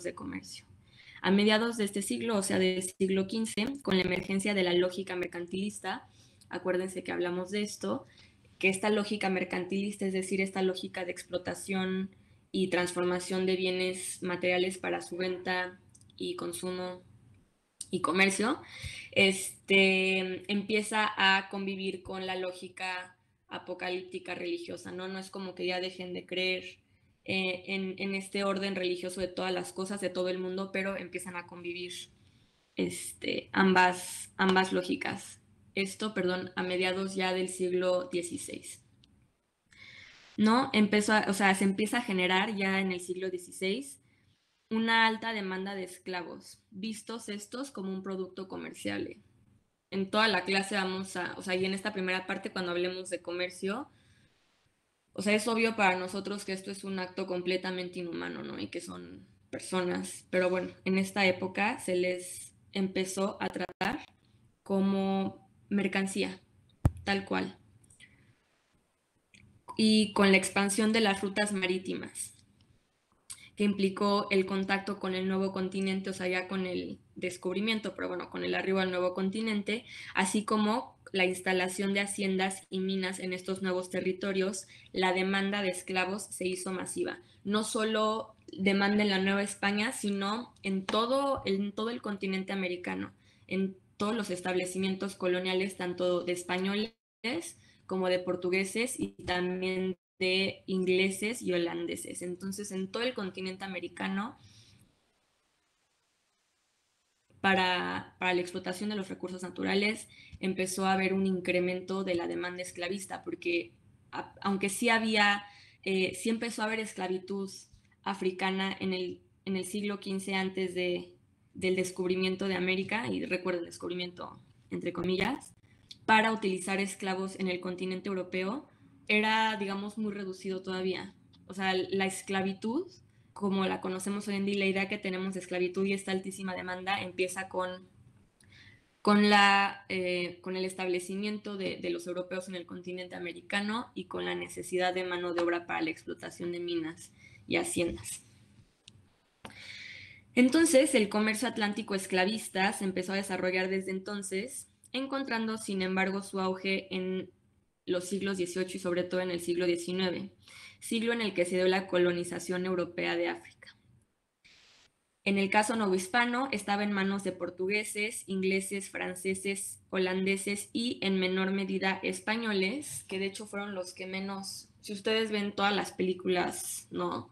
de comercio. A mediados de este siglo, o sea, del siglo XV, con la emergencia de la lógica mercantilista, acuérdense que hablamos de esto, que esta lógica mercantilista, es decir, esta lógica de explotación y transformación de bienes materiales para su venta y consumo y comercio, este, empieza a convivir con la lógica apocalíptica religiosa, ¿no? No es como que ya dejen de creer eh, en, este orden religioso de todas las cosas, de todo el mundo, pero empiezan a convivir este, ambas, ambas lógicas. Esto, perdón, a mediados ya del siglo XVI. ¿No? Empezó, o sea, se empieza a generar ya en el siglo XVI una alta demanda de esclavos, vistos estos como un producto comercial. En toda la clase vamos a, o sea, y en esta primera parte cuando hablemos de comercio, o sea, es obvio para nosotros que esto es un acto completamente inhumano, ¿no? Y que son personas, pero bueno, en esta época se les empezó a tratar como mercancía, tal cual. Y con la expansión de las rutas marítimas, que implicó el contacto con el nuevo continente, o sea, ya con el descubrimiento, pero bueno, con el arribo al nuevo continente, así como la instalación de haciendas y minas en estos nuevos territorios, la demanda de esclavos se hizo masiva. No solo demanda en la Nueva España, sino en todo, el continente americano, en todos los establecimientos coloniales, tanto de españoles como de portugueses y también de ingleses y holandeses. Entonces, en todo el continente americano, para, la explotación de los recursos naturales, empezó a haber un incremento de la demanda esclavista, porque aunque sí había, eh, sí empezó a haber esclavitud africana en el, en el siglo XV antes de, del descubrimiento de América, y recuerden, descubrimiento entre comillas, para utilizar esclavos en el continente europeo, era, digamos, muy reducido todavía. O sea, la esclavitud, como la conocemos hoy en día, la idea que tenemos de esclavitud y esta altísima demanda empieza con, con, la, eh, con el establecimiento de, de, los europeos en el continente americano y con la necesidad de mano de obra para la explotación de minas y haciendas. Entonces, el comercio atlántico esclavista se empezó a desarrollar desde entonces, encontrando, sin embargo, su auge en los siglos XVIII y sobre todo en el siglo XIX, siglo en el que se dio la colonización europea de África. En el caso novohispano estaba en manos de portugueses, ingleses, franceses, holandeses y en menor medida españoles, que de hecho fueron los que menos, si ustedes ven todas las películas ¿no?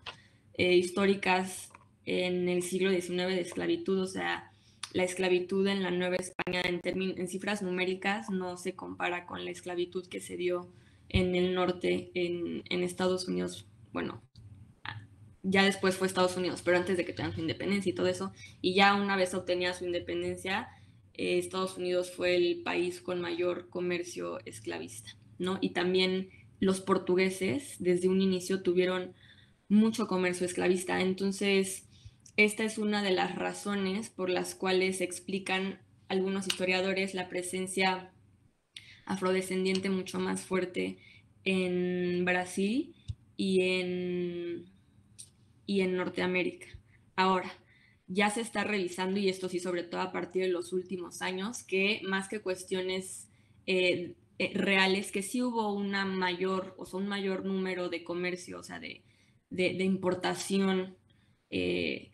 Eh, históricas en el siglo XIX de esclavitud, o sea, la esclavitud en la Nueva España en, en cifras numéricas no se compara con la esclavitud que se dio en el norte, en, Estados Unidos. Bueno, ya después fue Estados Unidos, pero antes de que tengan su independencia y todo eso. Y ya una vez obtenía su independencia, eh, Estados Unidos fue el país con mayor comercio esclavista, ¿no? Y también los portugueses desde un inicio tuvieron mucho comercio esclavista. Entonces, esta es una de las razones por las cuales explican algunos historiadores la presencia afrodescendiente mucho más fuerte en Brasil y en, y en Norteamérica. Ahora, ya se está revisando, y esto sí sobre todo a partir de los últimos años, que más que cuestiones eh, eh, reales, que sí hubo una mayor, o sea, un mayor número de comercio, o sea, de, de, importación eh,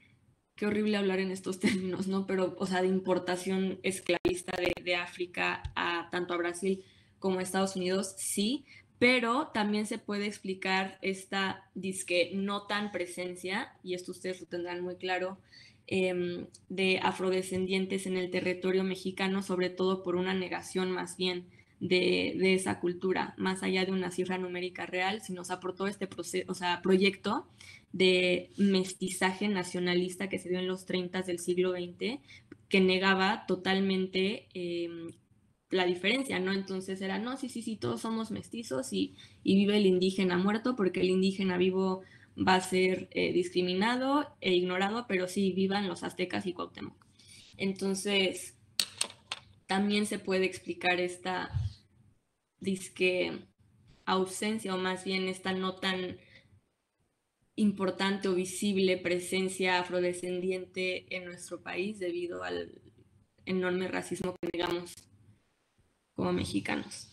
qué horrible hablar en estos términos, ¿no? Pero, o sea, de importación esclavista de, África a tanto a Brasil como a Estados Unidos, sí, pero también se puede explicar esta disque no tan presencia, y esto ustedes lo tendrán muy claro, em, de afrodescendientes en el territorio mexicano, sobre todo por una negación más bien de, esa cultura, más allá de una cifra numérica real, sino nos aportó este proceso, o sea, proyecto de mestizaje nacionalista que se dio en los 30 del siglo XX, que negaba totalmente em, la diferencia, ¿no? Entonces era, no, sí, sí, sí, todos somos mestizos y, vive el indígena muerto porque el indígena vivo va a ser eh, discriminado e ignorado, pero sí vivan los aztecas y Cuauhtémoc. Entonces, también se puede explicar esta disque ausencia o más bien esta no tan importante o visible presencia afrodescendiente en nuestro país debido al enorme racismo que digamos como mexicanos.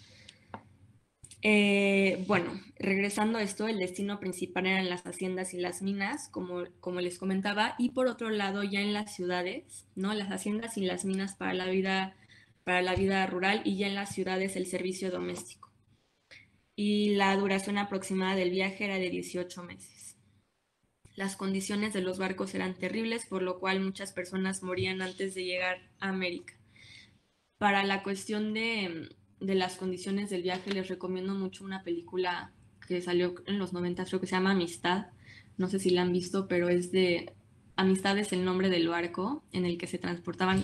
Eh, bueno, regresando a esto, el destino principal eran las haciendas y las minas, como, como les comentaba, y por otro lado, ya en las ciudades, ¿no? Las haciendas y las minas para la vida, para la vida rural y ya en las ciudades el servicio doméstico. Y la duración aproximada del viaje era de 18 meses. Las condiciones de los barcos eran terribles, por lo cual muchas personas morían antes de llegar a América. Para la cuestión de, de las condiciones del viaje, les recomiendo mucho una película que salió en los 90, creo que se llama Amistad. No sé si la han visto, pero es de Amistad es el nombre del barco en el que se transportaban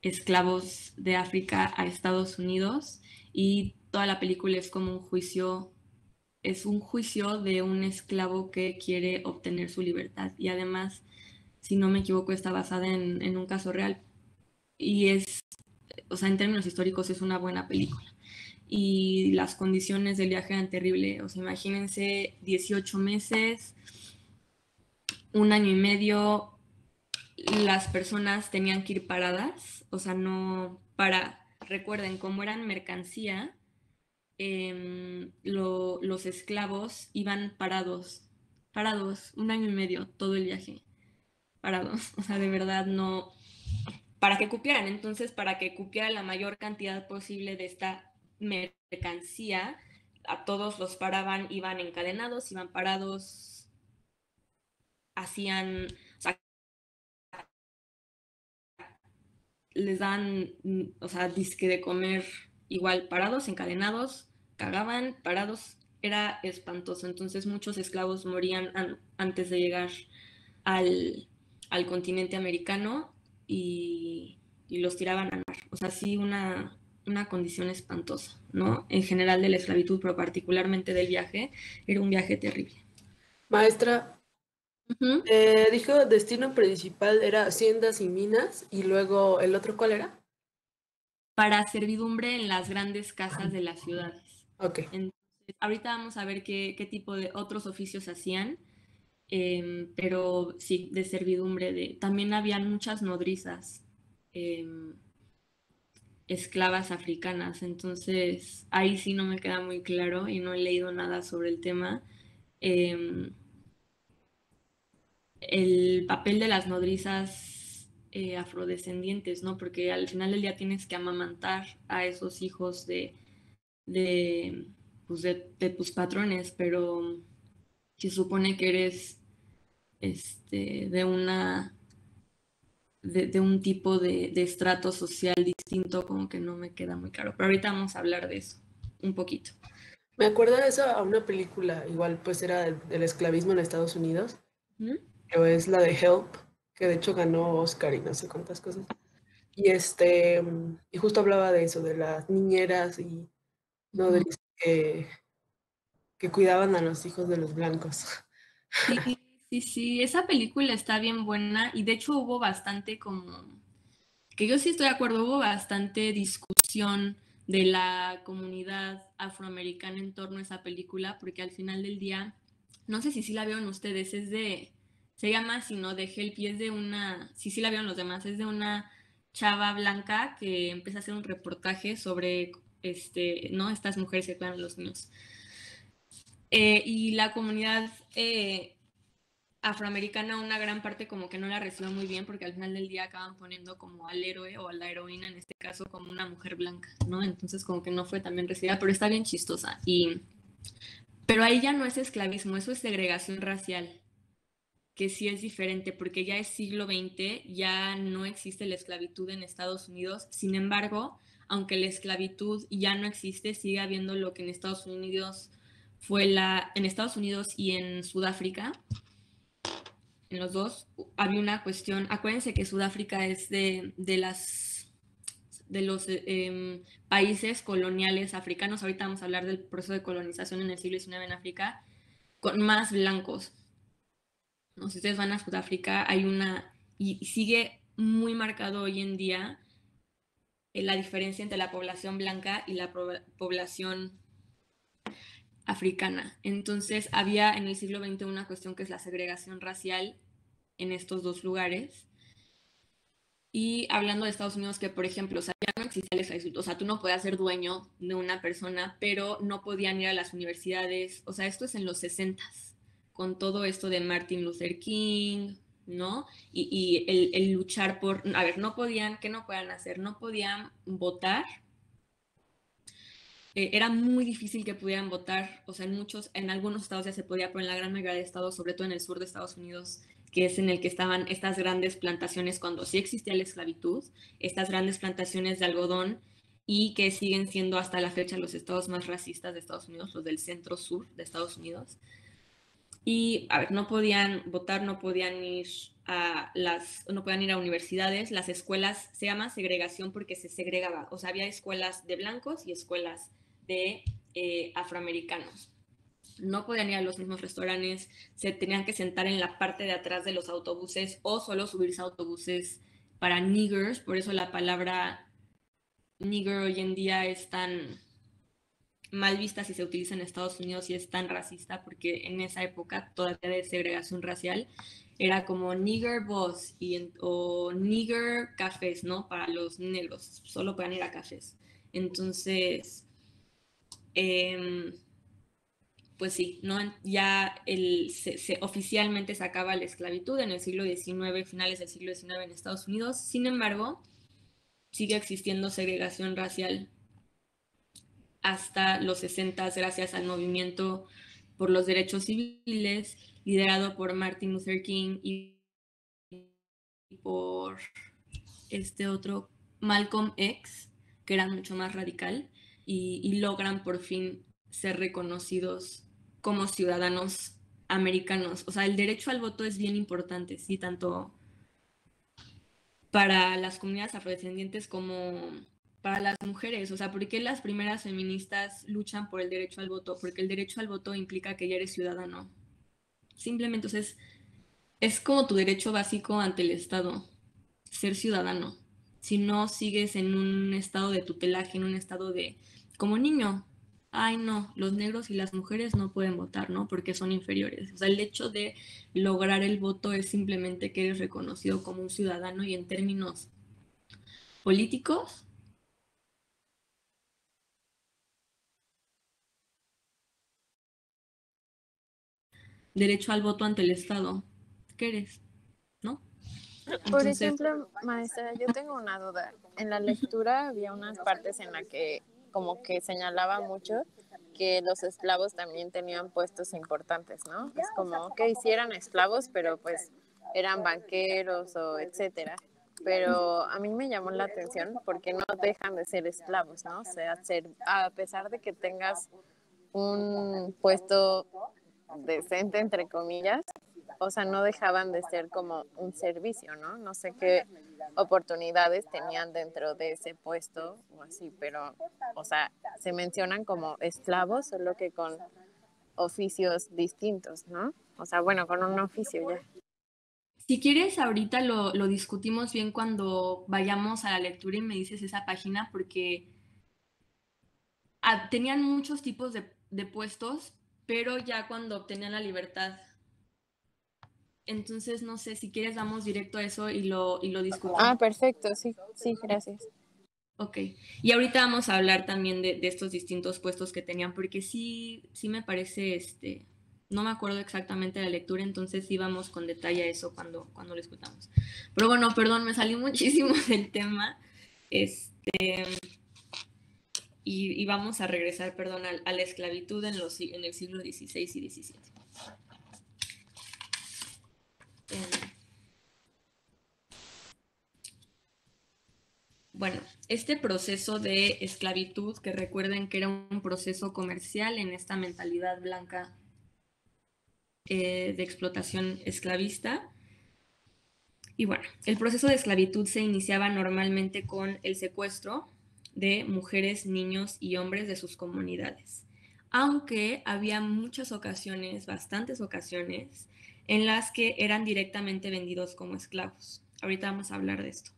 esclavos de África a Estados Unidos y toda la película es como un juicio, es un juicio de un esclavo que quiere obtener su libertad y además, si no me equivoco, está basada en, un caso real y es o sea, en términos históricos es una buena película. Y las condiciones del viaje eran terribles. O sea, imagínense 18 meses, un año y medio, las personas tenían que ir paradas, o sea, no para, recuerden, como eran mercancía, em, los esclavos iban parados, parados, un año y medio, todo el viaje, parados, o sea, de verdad no, para que cupieran. Entonces, para que cupiera la mayor cantidad posible de esta mercancía, a todos los paraban, iban encadenados, iban parados, hacían, o sea, les dan, o sea, disque de comer igual parados, encadenados, cagaban, parados, era espantoso. Entonces muchos esclavos morían antes de llegar al, al continente americano y, los tiraban al mar. O sea, sí, una, una condición espantosa, ¿no? En general de la esclavitud, pero particularmente del viaje, era un viaje terrible. Maestra, eh, dijo destino principal era haciendas y minas, y luego el otro, ¿cuál era? Para servidumbre en las grandes casas de las ciudades. Ok. Ahorita vamos a ver qué, qué tipo de otros oficios hacían Em, pero sí, de servidumbre. De, también habían muchas nodrizas, em, esclavas africanas, entonces ahí sí no me queda muy claro y no he leído nada sobre el tema. Em, el papel de las nodrizas eh, afrodescendientes, ¿no? Porque al final del día tienes que amamantar a esos hijos de, de, pues de, de tus patrones, pero se supone que eres este, de una de, un tipo de, estrato social distinto, como que no me queda muy claro. Pero ahorita vamos a hablar de eso un poquito. Me acuerdo de eso a una película, igual pues era del, esclavismo en Estados Unidos, que es la de Help, que de hecho ganó Oscar y no sé cuántas cosas. Y este, y justo hablaba de eso, de las niñeras y no que, que cuidaban a los hijos de los blancos. Sí, Sí, sí, esa película está bien buena y de hecho hubo bastante como, que yo sí estoy de acuerdo, hubo bastante discusión de la comunidad afroamericana en torno a esa película, porque al final del día, no sé si sí la vieron ustedes, es de, se llama sino de Help y es de una, sí, sí la vieron los demás, es de una chava blanca que empieza a hacer un reportaje sobre, este, ¿no? Estas mujeres que cuidan los niños. Eh, y la comunidad eh, afroamericana una gran parte como que no la recibió muy bien porque al final del día acaban poniendo como al héroe o a la heroína en este caso como una mujer blanca, ¿no? Entonces como que no fue también recibida, pero está bien chistosa y pero ahí ya no es esclavismo, eso es segregación racial, que sí es diferente porque ya es siglo XX, ya no existe la esclavitud en Estados Unidos, sin embargo, aunque la esclavitud ya no existe, sigue habiendo lo que en Estados Unidos fue la en Estados Unidos y en Sudáfrica en los dos había una cuestión, acuérdense que Sudáfrica es de, las de los em, países coloniales africanos, ahorita vamos a hablar del proceso de colonización en el siglo XIX en África, con más blancos. ¿No? Si ustedes van a Sudáfrica, hay una, y, sigue muy marcado hoy en día la diferencia entre la población blanca y la población africana. Entonces había en el siglo XX una cuestión que es la segregación racial en estos dos lugares. Y hablando de Estados Unidos, que por ejemplo, o sea, ya no existía el o sea, tú no podías ser dueño de una persona, pero no podían ir a las universidades, o sea, esto es en los 60 con todo esto de Martin Luther King, ¿no? Y, el, luchar por, a ver, no podían, ¿qué no podían hacer? No podían votar eh, era muy difícil que pudieran votar, o sea, en muchos, en algunos estados ya se podía, pero en la gran mayoría de estados, sobre todo en el sur de Estados Unidos, que es en el que estaban estas grandes plantaciones cuando sí existía la esclavitud, estas grandes plantaciones de algodón y que siguen siendo hasta la fecha los estados más racistas de Estados Unidos, los del centro sur de Estados Unidos. Y, a ver, no podían votar, no podían ir a las, no podían ir a universidades, las escuelas, se llama segregación porque se segregaba, o sea, había escuelas de blancos y escuelas de eh, afroamericanos. No podían ir a los mismos restaurantes, se tenían que sentar en la parte de atrás de los autobuses o solo subirse a autobuses para niggers, por eso la palabra nigger hoy en día es tan mal vista si se utiliza en Estados Unidos y es tan racista porque en esa época todavía de segregación racial era como nigger boss y, o nigger cafés, ¿no? Para los negros, solo podían ir a cafés. Entonces, Em, pues sí, ¿no? ya el, se, oficialmente se acaba la esclavitud en el siglo XIX, finales del siglo XIX en Estados Unidos. Sin embargo, sigue existiendo segregación racial hasta los 60 gracias al movimiento por los derechos civiles liderado por Martin Luther King y por este otro Malcolm X, que era mucho más radical y, logran por fin ser reconocidos como ciudadanos americanos. O sea, el derecho al voto es bien importante, sí, tanto para las comunidades afrodescendientes como para las mujeres. O sea, ¿por qué las primeras feministas luchan por el derecho al voto? Porque el derecho al voto implica que ya eres ciudadano. Simplemente, o es, es como tu derecho básico ante el Estado, ser ciudadano. Si no sigues en un estado de tutelaje, en un estado de como niño, ay no, los negros y las mujeres no pueden votar, ¿no? Porque son inferiores. O sea, el hecho de lograr el voto es simplemente que eres reconocido como un ciudadano y en términos políticos. Derecho al voto ante el Estado. ¿Qué eres? ¿No? Por ejemplo, maestra, yo tengo una duda. En la lectura había unas partes en las que como que señalaba mucho que los esclavos también tenían puestos importantes, ¿no? Es como que hicieran esclavos, pero pues eran banqueros o etcétera. Pero a mí me llamó la atención porque no dejan de ser esclavos, ¿no? O sea, ser, a pesar de que tengas un puesto decente, entre comillas, o sea, no dejaban de ser como un servicio, ¿no? No sé qué oportunidades tenían dentro de ese puesto o así, pero, o sea, se mencionan como esclavos, solo que con oficios distintos, ¿no? O sea, bueno, con un oficio ya. Si quieres, ahorita lo, lo discutimos bien cuando vayamos a la lectura y me dices esa página, porque ah, tenían muchos tipos de, de puestos, pero ya cuando obtenían la libertad entonces, no sé, si quieres vamos directo a eso y lo, y lo discutimos. Ah, perfecto, sí, sí, gracias. Ok, y ahorita vamos a hablar también de, estos distintos puestos que tenían, porque sí, sí me parece, este, no me acuerdo exactamente de la lectura, entonces sí vamos con detalle a eso cuando, cuando lo escuchamos. Pero bueno, perdón, me salí muchísimo del tema, este, y, vamos a regresar, perdón, a, la esclavitud en, el siglo XVI y XVII. Bueno, este proceso de esclavitud, que recuerden que era un proceso comercial en esta mentalidad blanca eh, de explotación esclavista. Y bueno, el proceso de esclavitud se iniciaba normalmente con el secuestro de mujeres, niños y hombres de sus comunidades, aunque había muchas ocasiones, bastantes ocasiones, en las que eran directamente vendidos como esclavos. Ahorita vamos a hablar de esto.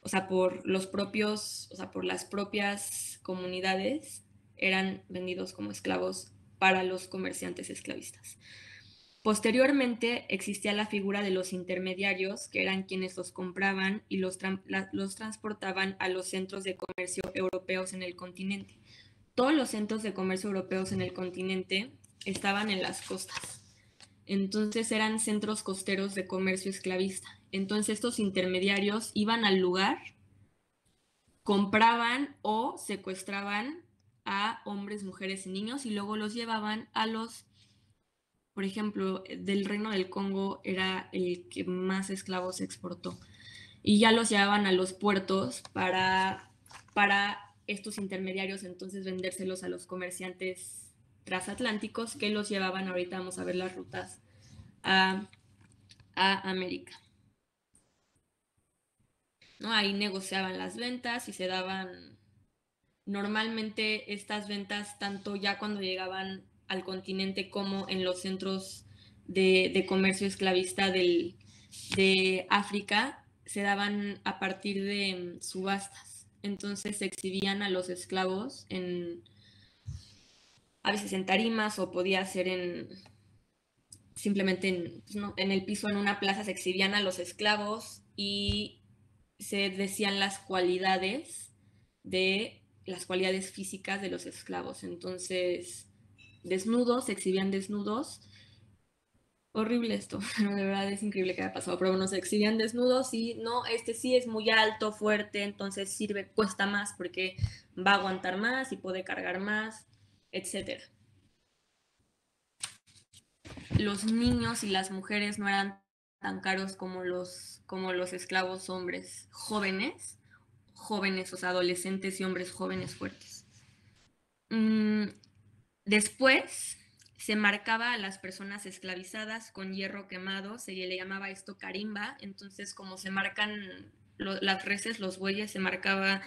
O sea, por los propios, o sea, por las propias comunidades eran vendidos como esclavos para los comerciantes esclavistas. Posteriormente existía la figura de los intermediarios, que eran quienes los compraban y los, transportaban a los centros de comercio europeos en el continente. Todos los centros de comercio europeos en el continente estaban en las costas. Entonces eran centros costeros de comercio esclavista. Entonces estos intermediarios iban al lugar, compraban o secuestraban a hombres, mujeres y niños y luego los llevaban a los por ejemplo, del Reino del Congo era el que más esclavos exportó. Y ya los llevaban a los puertos para, para estos intermediarios entonces vendérselos a los comerciantes transatlánticos que los llevaban, ahorita vamos a ver las rutas, a, a América. ¿No? Ahí negociaban las ventas y se daban normalmente estas ventas, tanto ya cuando llegaban al continente como en los centros de, comercio esclavista del, de África se daban a partir de mm, subastas. Entonces se exhibían a los esclavos en a veces en tarimas o podía ser en simplemente en, pues, en el piso en una plaza se exhibían a los esclavos y se decían las cualidades de las cualidades físicas de los esclavos. Entonces, desnudos, se exhibían desnudos. Horrible esto, pero de verdad es increíble que haya pasado, pero bueno, se exhibían desnudos y no, este sí es muy alto, fuerte, entonces sirve, cuesta más porque va a aguantar más y puede cargar más, etc. Los niños y las mujeres no eran tan caros como los, como los esclavos hombres jóvenes, jóvenes, o sea, adolescentes y hombres jóvenes fuertes. Mm, Después se marcaba a las personas esclavizadas con hierro quemado, se le llamaba esto carimba, entonces como se marcan las reses, los bueyes, se marcaba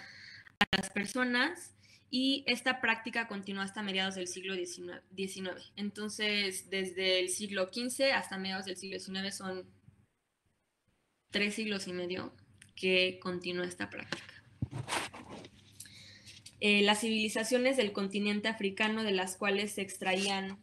a las personas y esta práctica continuó hasta mediados del siglo XIX. Entonces, desde el siglo XV hasta mediados del siglo XIX son tres siglos y medio que continúa esta práctica. Eh, las civilizaciones del continente africano de las cuales se extraían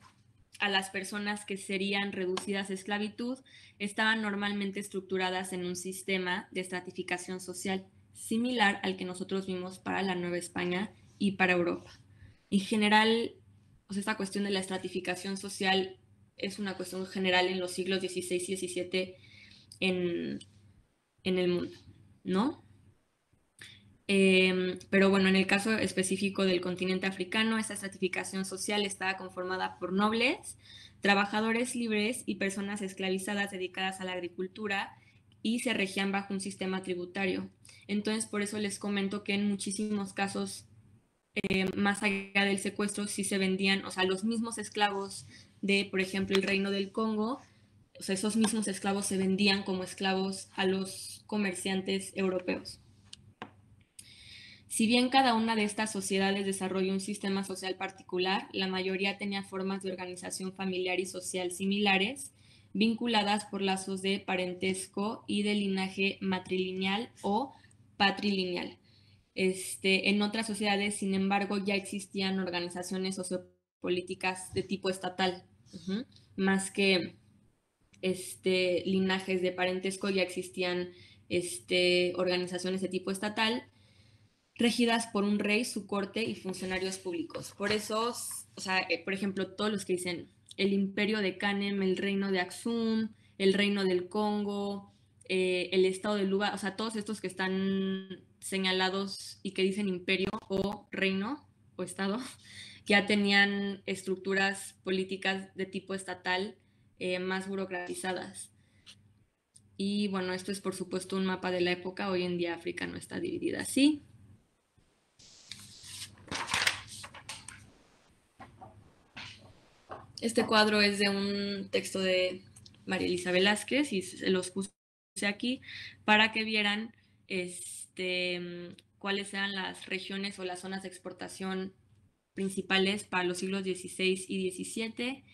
a las personas que serían reducidas a esclavitud estaban normalmente estructuradas en un sistema de estratificación social similar al que nosotros vimos para la Nueva España y para Europa. En general, pues esta cuestión de la estratificación social es una cuestión general en los siglos XVI y XVII en, en el mundo, ¿no? Em, pero bueno, en el caso específico del continente africano, esa estratificación social estaba conformada por nobles, trabajadores libres y personas esclavizadas dedicadas a la agricultura y se regían bajo un sistema tributario. Entonces, por eso les comento que en muchísimos casos, eh, más allá del secuestro, sí se vendían, o sea, los mismos esclavos de, por ejemplo, el reino del Congo, esos mismos esclavos se vendían como esclavos a los comerciantes europeos. Si bien cada una de estas sociedades desarrolló un sistema social particular, la mayoría tenía formas de organización familiar y social similares, vinculadas por lazos de parentesco y de linaje matrilineal o patrilineal. Este, en otras sociedades, sin embargo, ya existían organizaciones sociopolíticas de tipo estatal, más que este, linajes de parentesco, ya existían este, organizaciones de tipo estatal regidas por un rey, su corte y funcionarios públicos. Por eso, o sea, eh, por ejemplo, todos los que dicen el imperio de Canem, el reino de Axum, el reino del Congo, eh, el estado de Luba, o sea, todos estos que están señalados y que dicen imperio o reino o estado, ya tenían estructuras políticas de tipo estatal eh, más burocratizadas. Y bueno, esto es por supuesto un mapa de la época. Hoy en día África no está dividida así. Este cuadro es de un texto de María Elisa Velázquez y se los puse aquí para que vieran este, cuáles eran las regiones o las zonas de exportación principales para los siglos XVI y XVII.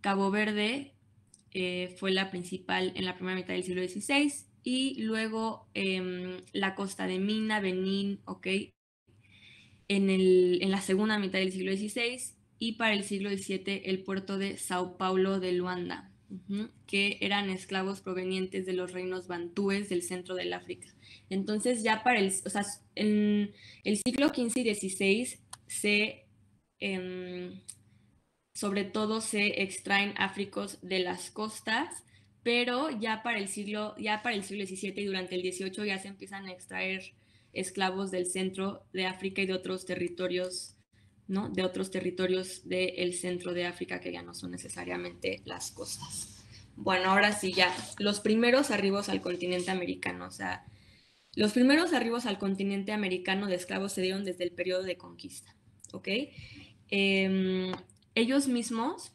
Cabo Verde eh, fue la principal en la primera mitad del siglo XVI y luego em, la costa de Mina, Benín, ok, en, el, en la segunda mitad del siglo XVI y para el siglo XVII el puerto de Sao Paulo de Luanda, que eran esclavos provenientes de los reinos bantúes del centro del África. Entonces ya para el, o sea, en el siglo XV y XVI se, em, sobre todo se extraen áfricos de las costas, pero ya para el siglo, ya para el siglo XVII y durante el XVIII ya se empiezan a extraer esclavos del centro de África y de otros territorios, ¿no? De otros territorios del centro de África que ya no son necesariamente las costas. Bueno, ahora sí, ya, los primeros arribos al continente americano, o sea, los primeros arribos al continente americano de esclavos se dieron desde el periodo de conquista, ¿ok? Em, ellos mismos,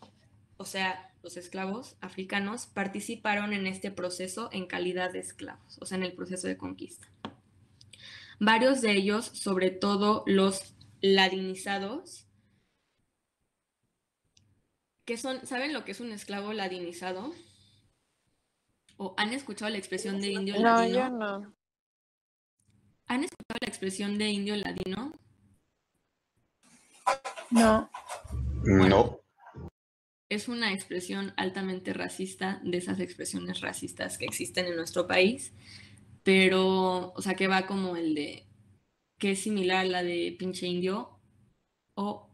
o sea, los esclavos africanos, participaron en este proceso en calidad de esclavos, o sea, en el proceso de conquista. Varios de ellos, sobre todo los ladinizados, que son, ¿saben lo que es un esclavo ladinizado? ¿O han escuchado la expresión de indio ladino? No, yo no. ¿Han escuchado la expresión de indio ladino? No. no. Es una expresión altamente racista de esas expresiones racistas que existen en nuestro país, pero, o sea, que va como el de, que es similar a la de pinche indio o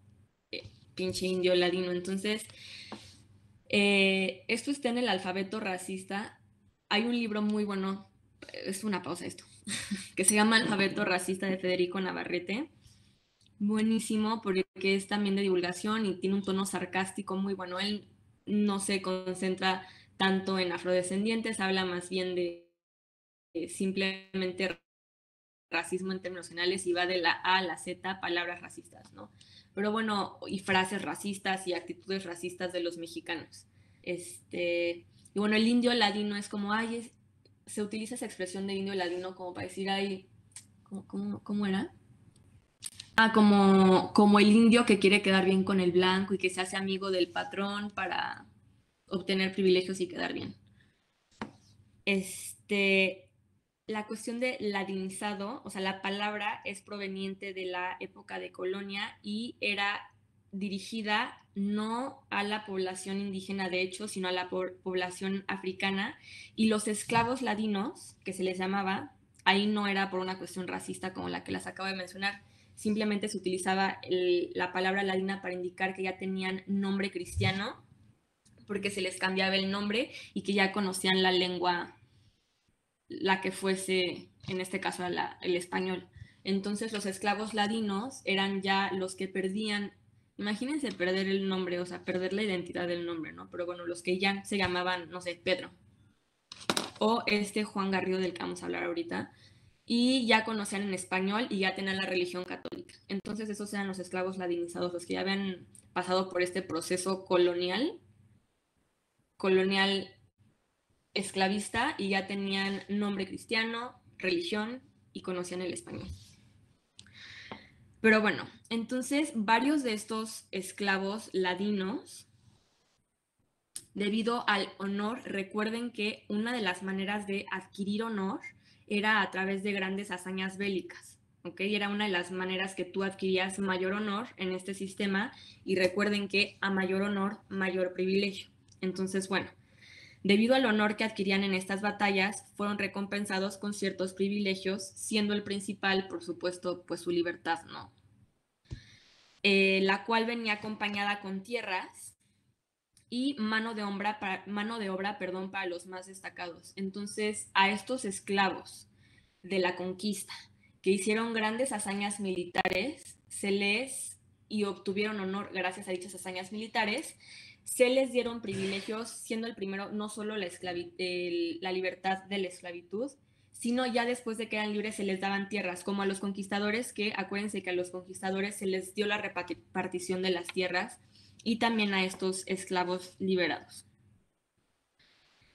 eh, pinche indio ladino. Entonces, eh, esto está en el alfabeto racista. Hay un libro muy bueno, es una pausa esto, que se llama Alfabeto Racista de Federico Navarrete. Buenísimo porque es también de divulgación y tiene un tono sarcástico muy bueno. Él no se concentra tanto en afrodescendientes, habla más bien de simplemente racismo en términos generales y va de la A a la Z palabras racistas, ¿no? Pero bueno, y frases racistas y actitudes racistas de los mexicanos. Este, y bueno, el indio ladino es como, ay, se utiliza esa expresión de indio ladino como para decir, ay, ¿cómo, era? Ah, como, como el indio que quiere quedar bien con el blanco y que se hace amigo del patrón para obtener privilegios y quedar bien. Este, la cuestión de ladinizado, o sea, la palabra es proveniente de la época de colonia y era dirigida no a la población indígena de hecho, sino a la población africana y los esclavos ladinos, que se les llamaba, ahí no era por una cuestión racista como la que las acabo de mencionar, simplemente se utilizaba la palabra ladina para indicar que ya tenían nombre cristiano, porque se les cambiaba el nombre y que ya conocían la lengua, la que fuese, en este caso, el español. Entonces los esclavos ladinos eran ya los que perdían Imagínense perder el nombre, o sea, perder la identidad del nombre, ¿no? Pero bueno, los que ya se llamaban, no sé, Pedro. O este Juan Garrido del que vamos a hablar ahorita. Y ya conocían en español y ya tenían la religión católica. Entonces esos eran los esclavos ladinizados, los que ya habían pasado por este proceso colonial, colonial esclavista y ya tenían nombre cristiano, religión y conocían el español. Pero bueno, entonces varios de estos esclavos ladinos, debido al honor, recuerden que una de las maneras de adquirir honor era a través de grandes hazañas bélicas. ¿ok? Era una de las maneras que tú adquirías mayor honor en este sistema y recuerden que a mayor honor, mayor privilegio. Entonces, bueno, Debido al honor que adquirían en estas batallas, fueron recompensados con ciertos privilegios, siendo el principal, por supuesto, pues su libertad, ¿no? Eh, la cual venía acompañada con tierras y mano de obra, mano de obra perdón, para los más destacados. Entonces, a estos esclavos de la conquista que hicieron grandes hazañas militares, se les y obtuvieron honor gracias a dichas hazañas militares, se les dieron privilegios, siendo el primero no solo la, libertad de la esclavitud, sino ya después de que eran libres se les daban tierras, como a los conquistadores, que acuérdense que a los conquistadores se les dio la repartición de las tierras y también a estos esclavos liberados.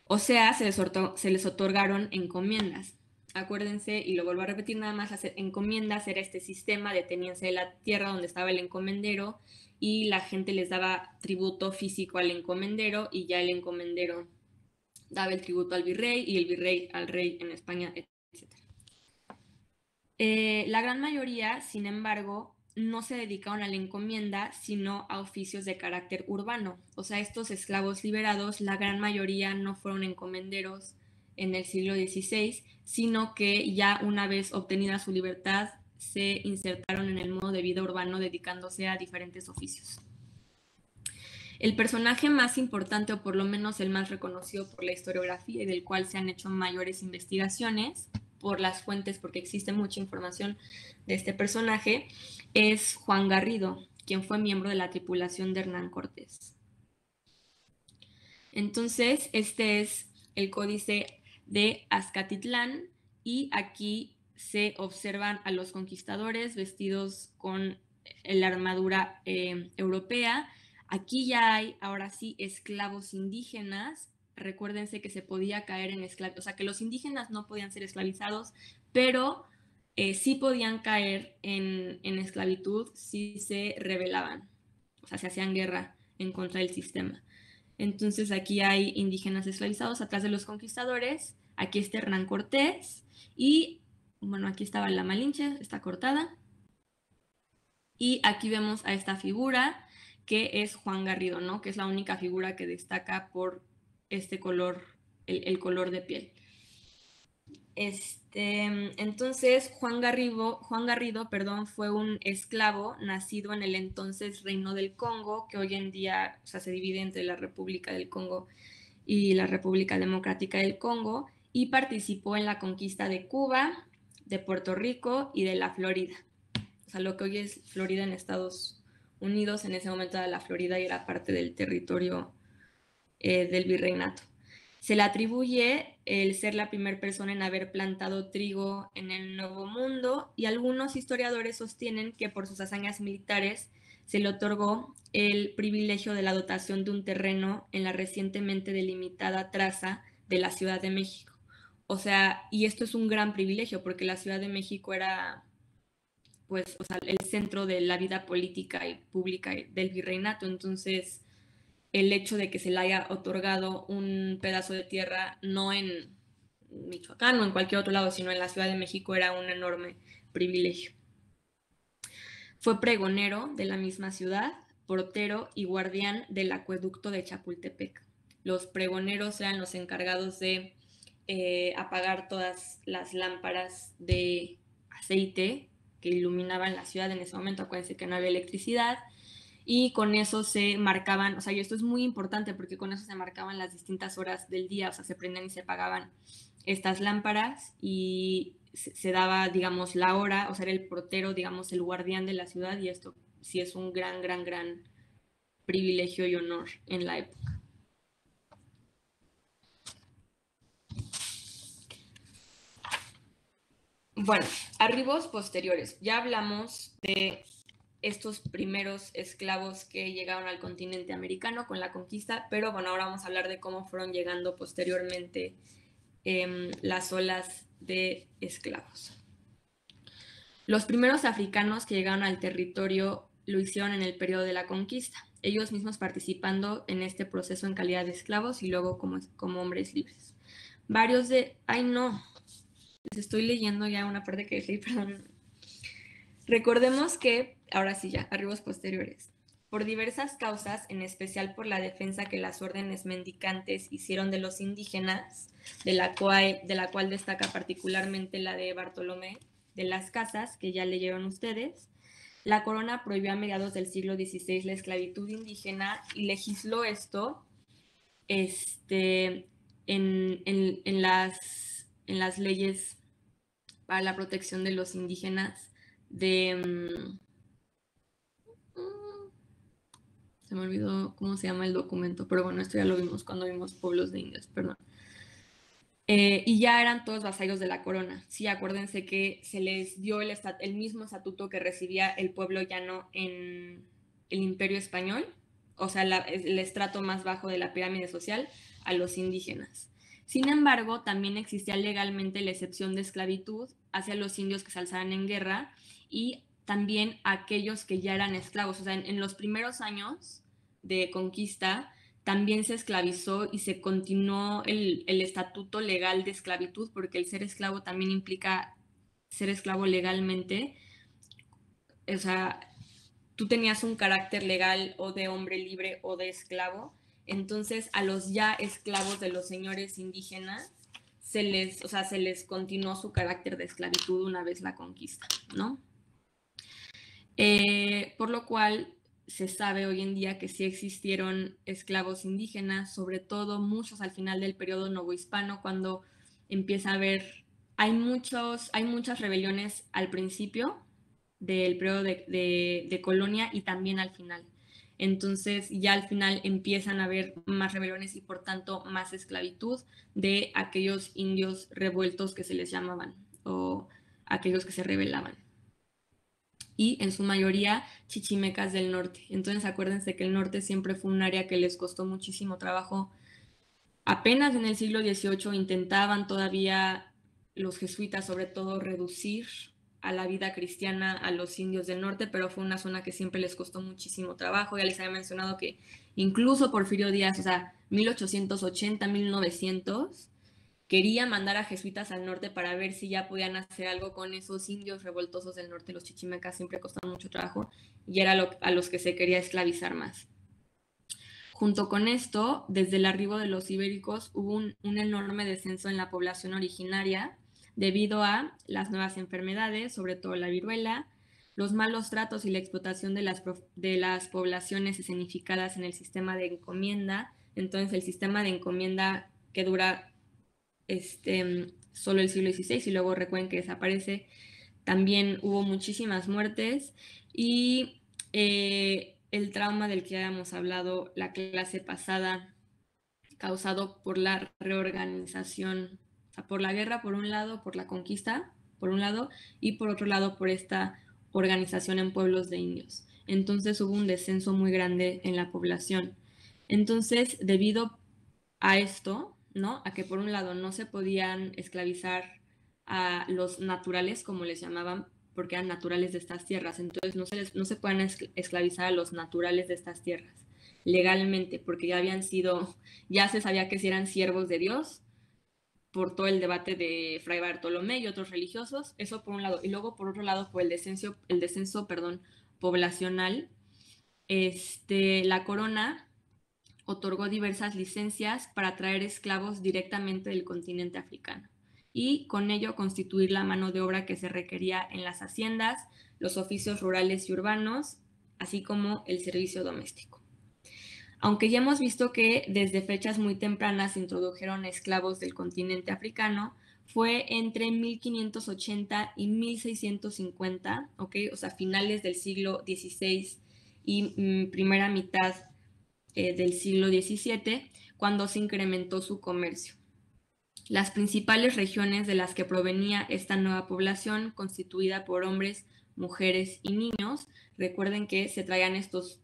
O sea, se les, otorgaron encomiendas. Acuérdense, y lo vuelvo a repetir nada más, hacer encomiendas era este sistema de tenencia de la tierra donde estaba el encomendero y la gente les daba tributo físico al encomendero y ya el encomendero daba el tributo al virrey y el virrey al rey en España, etc. Eh, la gran mayoría, sin embargo, no se dedicaron a la encomienda, sino a oficios de carácter urbano. O sea, estos esclavos liberados, la gran mayoría no fueron encomenderos en el siglo XVI, sino que ya una vez obtenida su libertad, se insertaron en el modo de vida urbano dedicándose a diferentes oficios. El personaje más importante, o por lo menos el más reconocido por la historiografía y del cual se han hecho mayores investigaciones por las fuentes, porque existe mucha información de este personaje, es Juan Garrido, quien fue miembro de la tripulación de Hernán Cortés. Entonces, este es el códice de Azcatitlán y aquí se observan a los conquistadores vestidos con la armadura eh, europea. Aquí ya hay, ahora sí, esclavos indígenas. Recuérdense que se podía caer en esclavitud, o sea, que los indígenas no podían ser esclavizados, pero eh, sí podían caer en, en esclavitud si se rebelaban, o sea, se hacían guerra en contra del sistema. Entonces aquí hay indígenas esclavizados atrás de los conquistadores. Aquí está Hernán Cortés y bueno, aquí estaba la Malinche, está cortada. Y aquí vemos a esta figura que es Juan Garrido, ¿no? Que es la única figura que destaca por este color, el, color de piel. Este, entonces, Juan Garrido, Juan Garrido perdón, fue un esclavo nacido en el entonces Reino del Congo, que hoy en día se divide entre la República del Congo y la República Democrática del Congo, y participó en la conquista de Cuba, de Puerto Rico y de la Florida. O sea, lo que hoy es Florida en Estados Unidos, en ese momento era la Florida y era parte del territorio eh, del virreinato. Se le atribuye el ser la primera persona en haber plantado trigo en el Nuevo Mundo y algunos historiadores sostienen que por sus hazañas militares se le otorgó el privilegio de la dotación de un terreno en la recientemente delimitada traza de la Ciudad de México. O sea, y esto es un gran privilegio porque la Ciudad de México era, pues, o sea, el centro de la vida política y pública del virreinato. Entonces, el hecho de que se le haya otorgado un pedazo de tierra, no en Michoacán o en cualquier otro lado, sino en la Ciudad de México, era un enorme privilegio. Fue pregonero de la misma ciudad, portero y guardián del acueducto de Chapultepec. Los pregoneros eran los encargados de eh, apagar todas las lámparas de aceite que iluminaban la ciudad en ese momento. Acuérdense que no había electricidad. Y con eso se marcaban, o sea, y esto es muy importante porque con eso se marcaban las distintas horas del día, o sea, se prendían y se apagaban estas lámparas y se, daba, digamos, la hora, o sea, era el portero, digamos, el guardián de la ciudad y esto sí es un gran, gran, gran privilegio y honor en la época. Bueno, arribos posteriores. Ya hablamos de estos primeros esclavos que llegaron al continente americano con la conquista, pero bueno, ahora vamos a hablar de cómo fueron llegando posteriormente em, las olas de esclavos. Los primeros africanos que llegaron al territorio lo hicieron en el periodo de la conquista, ellos mismos participando en este proceso en calidad de esclavos y luego como, como hombres libres. Varios de... ¡Ay, no! Estoy leyendo ya una parte que leí, perdón. Recordemos que, ahora sí ya, arribos posteriores. Por diversas causas, en especial por la defensa que las órdenes mendicantes hicieron de los indígenas, de la cual, de la cual destaca particularmente la de Bartolomé de las Casas, que ya leyeron ustedes, la corona prohibió a mediados del siglo XVI la esclavitud indígena y legisló esto este, en, en, las, en las leyes para la protección de los indígenas de... Mm, se me olvidó cómo se llama el documento, pero bueno, esto ya lo vimos cuando vimos pueblos de indios, perdón. Eh, y ya eran todos vasallos de la corona. Sí, acuérdense que se les dio el, el mismo estatuto que recibía el pueblo llano en el imperio español, o sea, el estrato más bajo de la pirámide social, a los indígenas. Sin embargo, también existía legalmente la excepción de esclavitud hacia los indios que se alzaban en guerra y también aquellos que ya eran esclavos. O sea, en, los primeros años de conquista también se esclavizó y se continuó el, el estatuto legal de esclavitud, porque el ser esclavo también implica ser esclavo legalmente o sea, tú tenías un carácter legal o de hombre libre o de esclavo, entonces a los ya esclavos de los señores indígenas se les, o sea, se les continuó su carácter de esclavitud una vez la conquista, ¿no? Eh, por lo cual se sabe hoy en día que sí existieron esclavos indígenas, sobre todo muchos al final del periodo novohispano, cuando empieza a haber, hay, muchos, hay muchas rebeliones al principio del periodo de colonia y también al final. Entonces ya al final empiezan a haber más rebeliones y por tanto más esclavitud de aquellos indios revueltos que se les llamaban o aquellos que se rebelaban. Y en su mayoría chichimecas del norte. Entonces acuérdense que el norte siempre fue un área que les costó muchísimo trabajo. Apenas en el siglo XVIII intentaban todavía los jesuitas sobre todo reducir a la vida cristiana a los indios del norte, pero fue una zona que siempre les costó muchísimo trabajo. Ya les había mencionado que incluso Porfirio Díaz, o sea, 1880, 1900, quería mandar a jesuitas al norte para ver si ya podían hacer algo con esos indios revoltosos del norte. Los chichimecas siempre costaban mucho trabajo y era a los que se quería esclavizar más. Junto con esto, desde el arribo de los ibéricos hubo un, un enorme descenso en la población originaria debido a las nuevas enfermedades, sobre todo la viruela, los malos tratos y la explotación de las, de las poblaciones escenificadas en el sistema de encomienda. Entonces, el sistema de encomienda que dura este, solo el siglo XVI y luego recuerden que desaparece, también hubo muchísimas muertes y eh, el trauma del que habíamos hablado la clase pasada, causado por la reorganización por la guerra por un lado, por la conquista por un lado, y por otro lado por esta organización en pueblos de indios. Entonces hubo un descenso muy grande en la población. Entonces, debido a esto, ¿no? A que por un lado no se podían esclavizar a los naturales, como les llamaban, porque eran naturales de estas tierras. Entonces no se, les, no se pueden esclavizar a los naturales de estas tierras legalmente, porque ya habían sido, ya se sabía que si eran siervos de Dios, por todo el debate de Fray Bartolomé y otros religiosos, eso por un lado, y luego por otro lado por el descenso, el descenso perdón, poblacional, este, la corona otorgó diversas licencias para traer esclavos directamente del continente africano y con ello constituir la mano de obra que se requería en las haciendas, los oficios rurales y urbanos, así como el servicio doméstico. Aunque ya hemos visto que desde fechas muy tempranas introdujeron esclavos del continente africano, fue entre 1580 y 1650, ¿ok? O sea, finales del siglo XVI y mm, primera mitad eh, del siglo XVII, cuando se incrementó su comercio. Las principales regiones de las que provenía esta nueva población, constituida por hombres, mujeres y niños, recuerden que se traían estos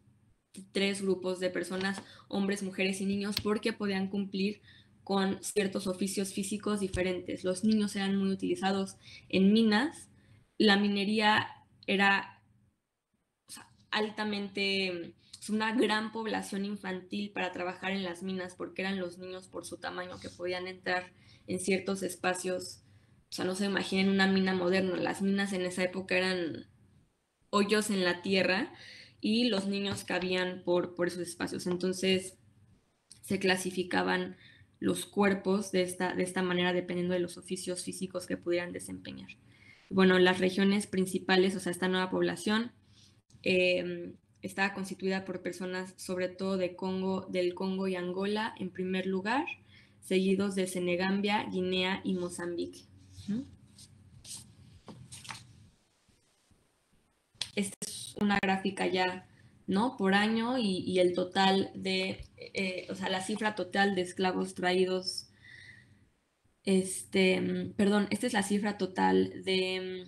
tres grupos de personas, hombres, mujeres y niños, porque podían cumplir con ciertos oficios físicos diferentes. Los niños eran muy utilizados en minas, la minería era altamente, una gran población infantil para trabajar en las minas, porque eran los niños por su tamaño que podían entrar en ciertos espacios. O sea, no se imaginen una mina moderna, las minas en esa época eran hoyos en la tierra y los niños cabían por, por esos espacios. Entonces se clasificaban los cuerpos de esta, de esta manera dependiendo de los oficios físicos que pudieran desempeñar. Bueno, las regiones principales, o sea, esta nueva población em, estaba constituida por personas sobre todo de Congo, del Congo y Angola en primer lugar, seguidos de Senegambia, Guinea y Mozambique. Esta es una gráfica ya, ¿no? Por año y, el total de, eh, o sea, la cifra total de esclavos traídos, este, perdón, esta es la cifra total de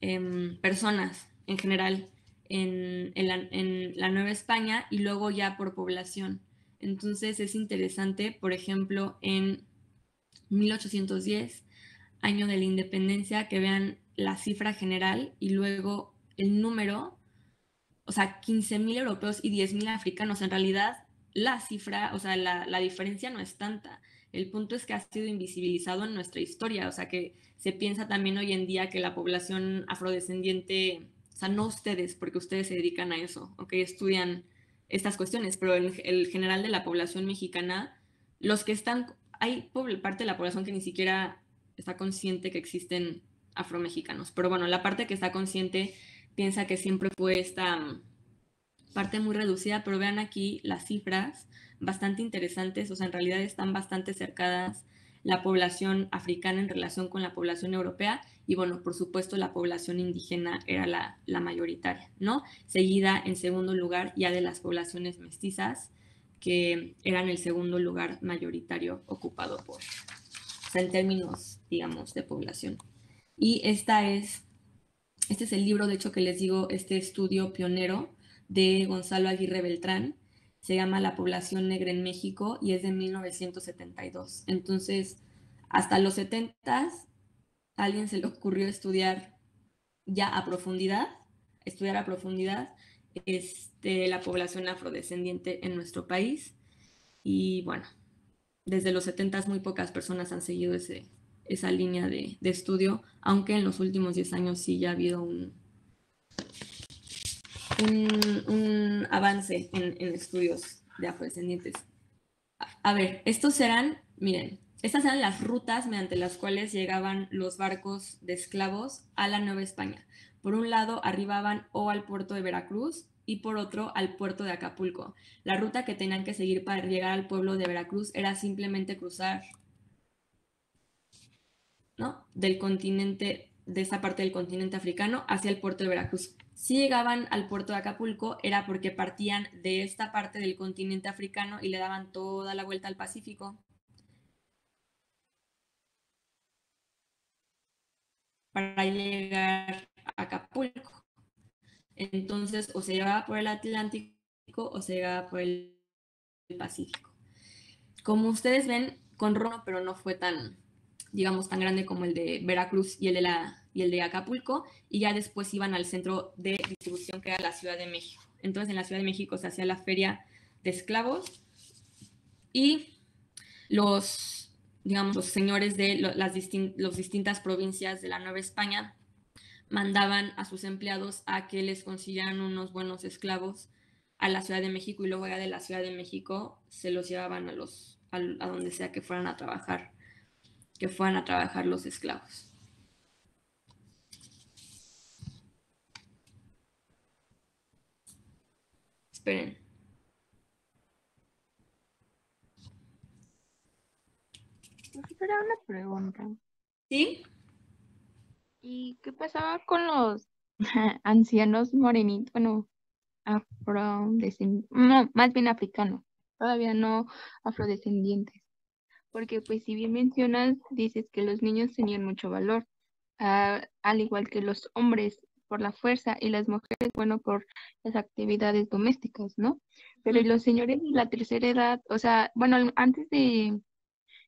em, personas en general en, en la Nueva España y luego ya por población. Entonces es interesante, por ejemplo, en 1810, año de la independencia, que vean la cifra general y luego el número, o sea, 15.000 europeos y 10.000 africanos, en realidad la cifra, o sea, la, la, diferencia no es tanta. El punto es que ha sido invisibilizado en nuestra historia, o sea, que se piensa también hoy en día que la población afrodescendiente o sea, no ustedes, porque ustedes se dedican a eso, ¿ok? Estudian estas cuestiones, pero en el general de la población mexicana, los que están, hay parte de la población que ni siquiera está consciente que existen afromexicanos, pero bueno, la parte que está consciente piensa que siempre fue esta mm, parte muy reducida, pero vean aquí las cifras bastante interesantes, o sea, en realidad están bastante cercadas la población africana en relación con la población europea y bueno, por supuesto la población indígena era la, mayoritaria, ¿no? Seguida en segundo lugar ya de las poblaciones mestizas, que eran el segundo lugar mayoritario ocupado por, o sea, en términos, digamos, de población. Y esta es, este es el libro, de hecho, que les digo, este estudio pionero de Gonzalo Aguirre Beltrán, se llama La población negra en México y es de 1972. Entonces, hasta los 70 a alguien se le ocurrió estudiar ya a profundidad, estudiar a profundidad este, la población afrodescendiente en nuestro país. Y bueno, desde los 70 muy pocas personas han seguido ese, esa línea de, estudio, aunque en los últimos 10 años sí ya ha habido un, un, avance en, estudios de afrodescendientes. A, ver, estos serán, miren, estas eran las rutas mediante las cuales llegaban los barcos de esclavos a la Nueva España. Por un lado, arribaban o al puerto de Veracruz y por otro al puerto de Acapulco. La ruta que tenían que seguir para llegar al pueblo de Veracruz era simplemente cruzar ¿no? del continente, de esa parte del continente africano hacia el puerto de Veracruz. Si llegaban al puerto de Acapulco era porque partían de esta parte del continente africano y le daban toda la vuelta al Pacífico. para llegar a Acapulco. Entonces, o se llegaba por el Atlántico o se llegaba por el Pacífico. Como ustedes ven, con Rono, pero no fue tan, digamos, tan grande como el de Veracruz y el de, la, y el de Acapulco, y ya después iban al centro de distribución que era la Ciudad de México. Entonces en la Ciudad de México se hacía la feria de esclavos y los, digamos, los señores de las distintas provincias de la Nueva España mandaban a sus empleados a que les consiguieran unos buenos esclavos a la Ciudad de México y luego ya de la Ciudad de México se los llevaban a los a donde sea que fueran a trabajar que fueran a trabajar los esclavos. Esperen. Era una pregunta. ¿Sí? ¿Y qué pasaba con los ancianos morenitos? Bueno, afrodescendientes, no, más bien africanos, todavía no afrodescendientes porque pues si bien mencionas, dices que los niños tenían mucho valor, ah, al igual que los hombres por la fuerza y las mujeres, bueno, por las actividades domésticas, ¿no? Pero los señores de la tercera edad, o sea, bueno, antes de,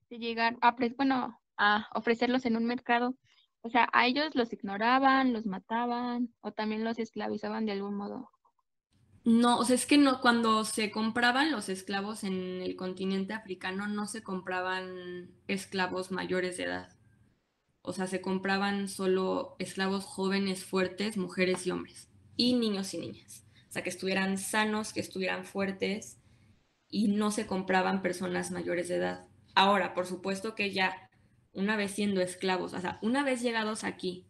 llegar a, bueno, a ofrecerlos en un mercado, o sea, a ellos los ignoraban, los mataban o también los esclavizaban de algún modo. No, o sea, es que no, cuando se compraban los esclavos en el continente africano, no se compraban esclavos mayores de edad. O sea, se compraban solo esclavos jóvenes, fuertes, mujeres y hombres, y niños y niñas. O sea, que estuvieran sanos, que estuvieran fuertes, y no se compraban personas mayores de edad. Ahora, por supuesto que ya, una vez siendo esclavos, o sea, una vez llegados aquí,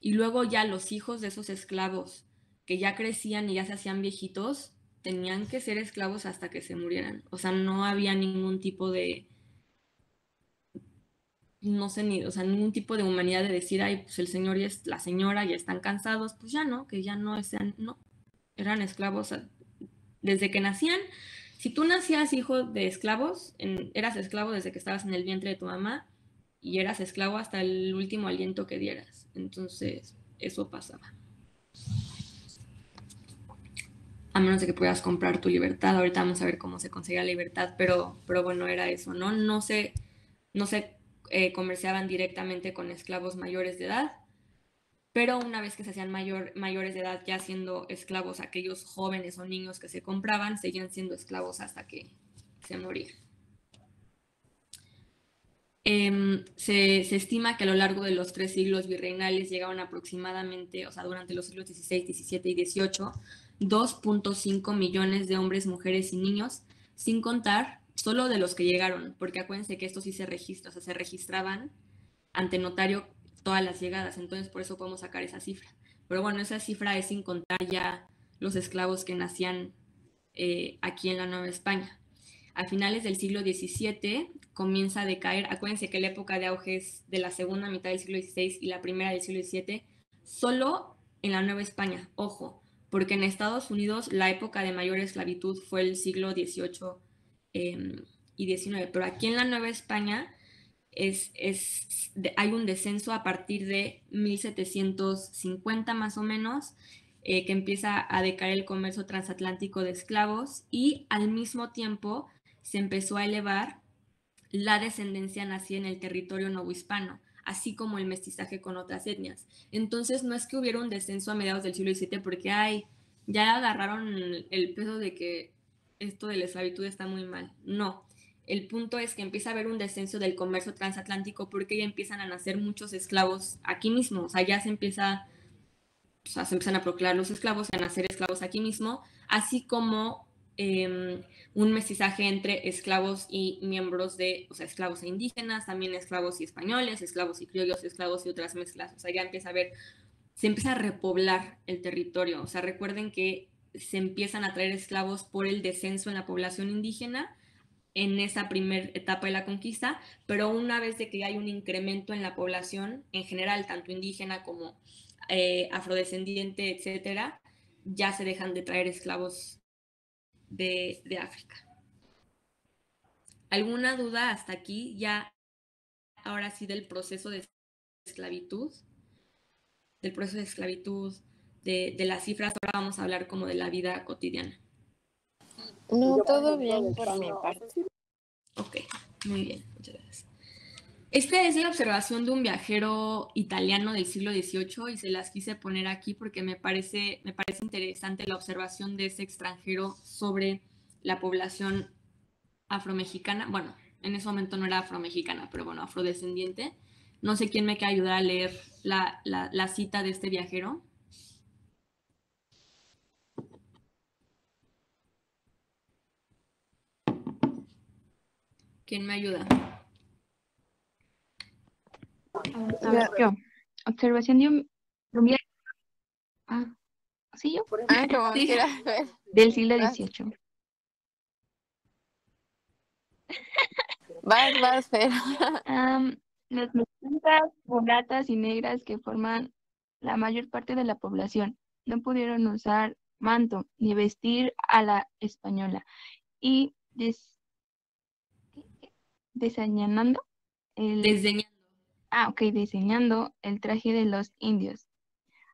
y luego ya los hijos de esos esclavos que ya crecían y ya se hacían viejitos, tenían que ser esclavos hasta que se murieran. O sea, no había ningún tipo de, no sé ni, o sea, ningún tipo de humanidad de decir, ay, pues el señor y es, la señora ya están cansados, pues ya no, que ya no sean, no, eran esclavos desde que nacían. Si tú nacías hijo de esclavos, eras esclavo desde que estabas en el vientre de tu mamá y eras esclavo hasta el último aliento que dieras. Entonces, eso pasaba a menos de que puedas comprar tu libertad. Ahorita vamos a ver cómo se consigue la libertad, pero, pero bueno, era eso, ¿no? No se, no se eh, comerciaban directamente con esclavos mayores de edad, pero una vez que se hacían mayor, mayores de edad, ya siendo esclavos, aquellos jóvenes o niños que se compraban, seguían siendo esclavos hasta que se morían. Em, se, estima que a lo largo de los tres siglos virreinales llegaron aproximadamente, o sea, durante los siglos XVI, XVII y XVIII, 2.5 millones de hombres, mujeres y niños, sin contar solo de los que llegaron, porque acuérdense que esto sí se registra, o sea, se registraban ante notario todas las llegadas, entonces por eso podemos sacar esa cifra. Pero bueno, esa cifra es sin contar ya los esclavos que nacían eh, aquí en la Nueva España. A finales del siglo XVII comienza a decaer. Acuérdense que la época de auge es de la segunda mitad del siglo XVI y la primera del siglo XVII, solo en la Nueva España, ojo, porque en Estados Unidos la época de mayor esclavitud fue el siglo XVIII em, y XIX, pero aquí en la Nueva España es, es, hay un descenso a partir de 1750 más o menos, eh, que empieza a decaer el comercio transatlántico de esclavos y al mismo tiempo se empezó a elevar la descendencia nacida en el territorio novohispano, así como el mestizaje con otras etnias. Entonces no es que hubiera un descenso a mediados del siglo XVII porque ay, ya agarraron el peso de que esto de la esclavitud está muy mal. No, el punto es que empieza a haber un descenso del comercio transatlántico porque ya empiezan a nacer muchos esclavos aquí mismo. O sea, ya se empieza, o sea, se empiezan a procrear los esclavos, a nacer esclavos aquí mismo, así como em, un mestizaje entre esclavos y miembros de, o sea, esclavos e indígenas, también esclavos y españoles, esclavos y criollos, esclavos y otras mezclas. O sea, ya empieza a ver, se empieza a repoblar el territorio. O sea, recuerden que se empiezan a traer esclavos por el descenso en la población indígena en esa primera etapa de la conquista, pero una vez de que hay un incremento en la población en general, tanto indígena como eh, afrodescendiente, etcétera, ya se dejan de traer esclavos de, de África. ¿Alguna duda hasta aquí? Ya ahora sí del proceso de esclavitud, del proceso de esclavitud, de, de las cifras, ahora vamos a hablar como de la vida cotidiana. No, todo bien por mi parte. Ok, muy bien, muchas gracias. Esta es la observación de un viajero italiano del siglo XVIII y se las quise poner aquí porque me parece, me parece interesante la observación de ese extranjero sobre la población afromexicana. Bueno, en ese momento no era afromexicana, pero bueno, afrodescendiente. No sé quién me quiere ayudar a leer la, la cita de este viajero. ¿Quién me ayuda? A ver, yo. Observación de un, Ah, ¿sí yo? Ah, como sí. ver. Del siglo XVIII. Vas, vas, Fer. Um, las mestizas, mulatas y negras que forman la mayor parte de la población no pudieron usar manto ni vestir a la española y des diseñando el... Diseñando. Ah, ok, diseñando el traje de los indios.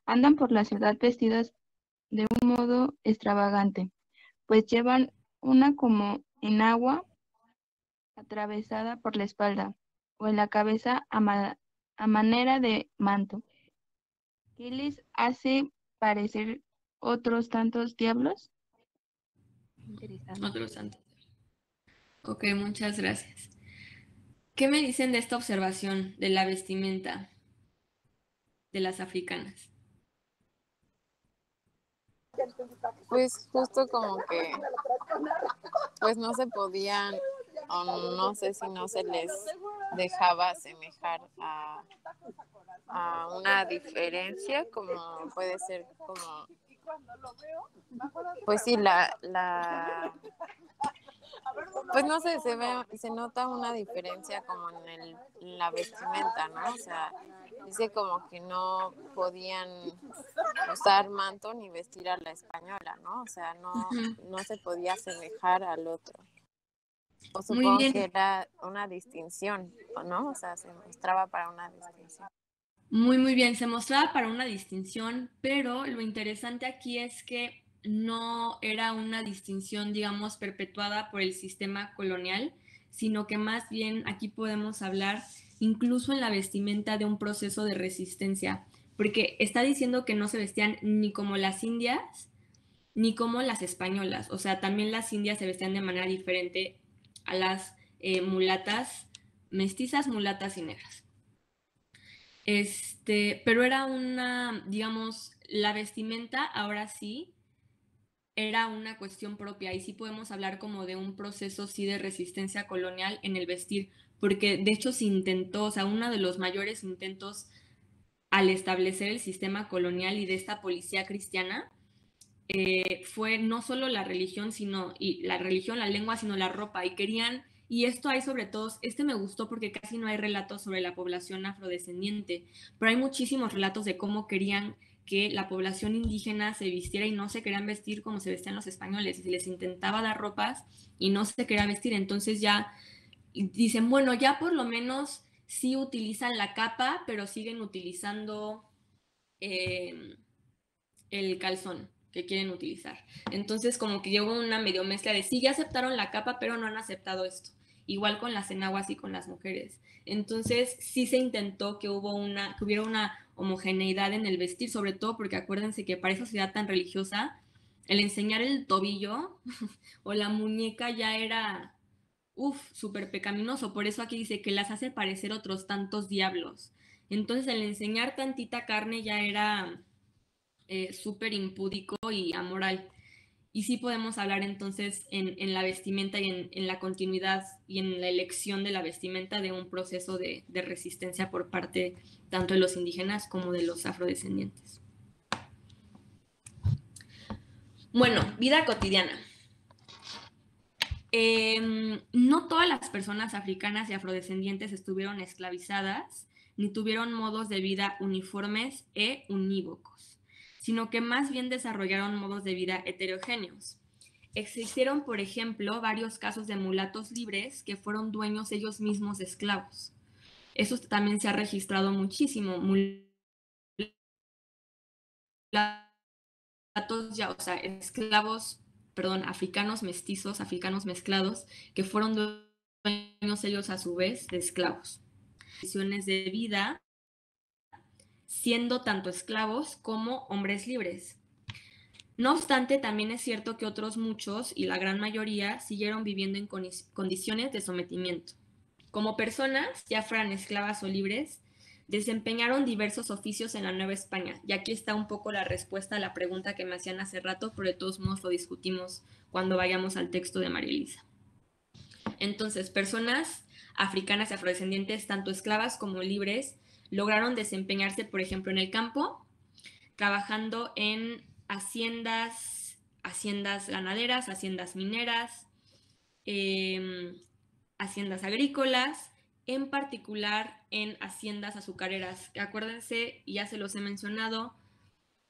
Andan por la ciudad vestidas de un modo extravagante, pues llevan una como en agua atravesada por la espalda o en la cabeza a, manera de manto. ¿Qué les hace parecer otros tantos diablos? Otros tantos. Ok, muchas gracias. ¿Qué me dicen de esta observación de la vestimenta de las africanas? Pues justo como que pues no se podían o no sé si no se les dejaba asemejar a, a una diferencia como puede ser como pues sí la, la pues no sé, se ve, se nota una diferencia como en, el, la vestimenta, ¿no? O sea, dice como que no podían usar manto ni vestir a la española, ¿no? O sea, no, no se podía asemejar al otro. O supongo que era una distinción, ¿no? O sea, se mostraba para una distinción. Muy, muy bien, se mostraba para una distinción, pero lo interesante aquí es que no era una distinción, digamos, perpetuada por el sistema colonial, sino que más bien aquí podemos hablar incluso en la vestimenta de un proceso de resistencia, porque está diciendo que no se vestían ni como las indias ni como las españolas, o sea, también las indias se vestían de manera diferente a las eh, mulatas mestizas, mulatas y negras. Este, pero era una, digamos, la vestimenta ahora sí era una cuestión propia y sí podemos hablar como de un proceso sí de resistencia colonial en el vestir, porque de hecho se intentó, o sea, uno de los mayores intentos al establecer el sistema colonial y de esta policía cristiana eh, fue no solo la religión, sino y la religión, la lengua, sino la ropa y querían y esto hay sobre todo, este me gustó porque casi no hay relatos sobre la población afrodescendiente, pero hay muchísimos relatos de cómo querían que la población indígena se vistiera y no se querían vestir como se vestían los españoles, y se les intentaba dar ropas y no se quería vestir, entonces ya dicen, bueno, ya por lo menos sí utilizan la capa, pero siguen utilizando em, el calzón que quieren utilizar. Entonces como que llegó una medio mezcla de sí, ya aceptaron la capa, pero no han aceptado esto. Igual con las enaguas y con las mujeres. Entonces sí se intentó que, hubo una, que hubiera una homogeneidad en el vestir, sobre todo porque acuérdense que para esa sociedad tan religiosa, el enseñar el tobillo o la muñeca ya era, uff, súper pecaminoso. Por eso aquí dice que las hace parecer otros tantos diablos. Entonces el enseñar tantita carne ya era eh, súper impúdico y amoral. Y sí podemos hablar entonces en, la vestimenta y en, la continuidad y en la elección de la vestimenta de un proceso de, de resistencia por parte tanto de los indígenas como de los afrodescendientes. Bueno, vida cotidiana. Em, no todas las personas africanas y afrodescendientes estuvieron esclavizadas ni tuvieron modos de vida uniformes e unívocos sino que más bien desarrollaron modos de vida heterogéneos. Existieron, por ejemplo, varios casos de mulatos libres que fueron dueños ellos mismos de esclavos. Eso también se ha registrado muchísimo. Mulatos ya, o sea, esclavos, perdón, africanos mestizos, africanos mezclados, que fueron dueños ellos a su vez de esclavos. De vida siendo tanto esclavos como hombres libres. No obstante, también es cierto que otros muchos, y la gran mayoría, siguieron viviendo en condiciones de sometimiento. Como personas, ya fueran esclavas o libres, desempeñaron diversos oficios en la Nueva España. Y aquí está un poco la respuesta a la pregunta que me hacían hace rato, pero de todos modos lo discutimos cuando vayamos al texto de María Elisa. Entonces, personas africanas y afrodescendientes, tanto esclavas como libres, lograron desempeñarse, por ejemplo, en el campo, trabajando en haciendas, haciendas ganaderas, haciendas mineras, em, haciendas agrícolas, en particular en haciendas azucareras. Acuérdense, ya se los he mencionado,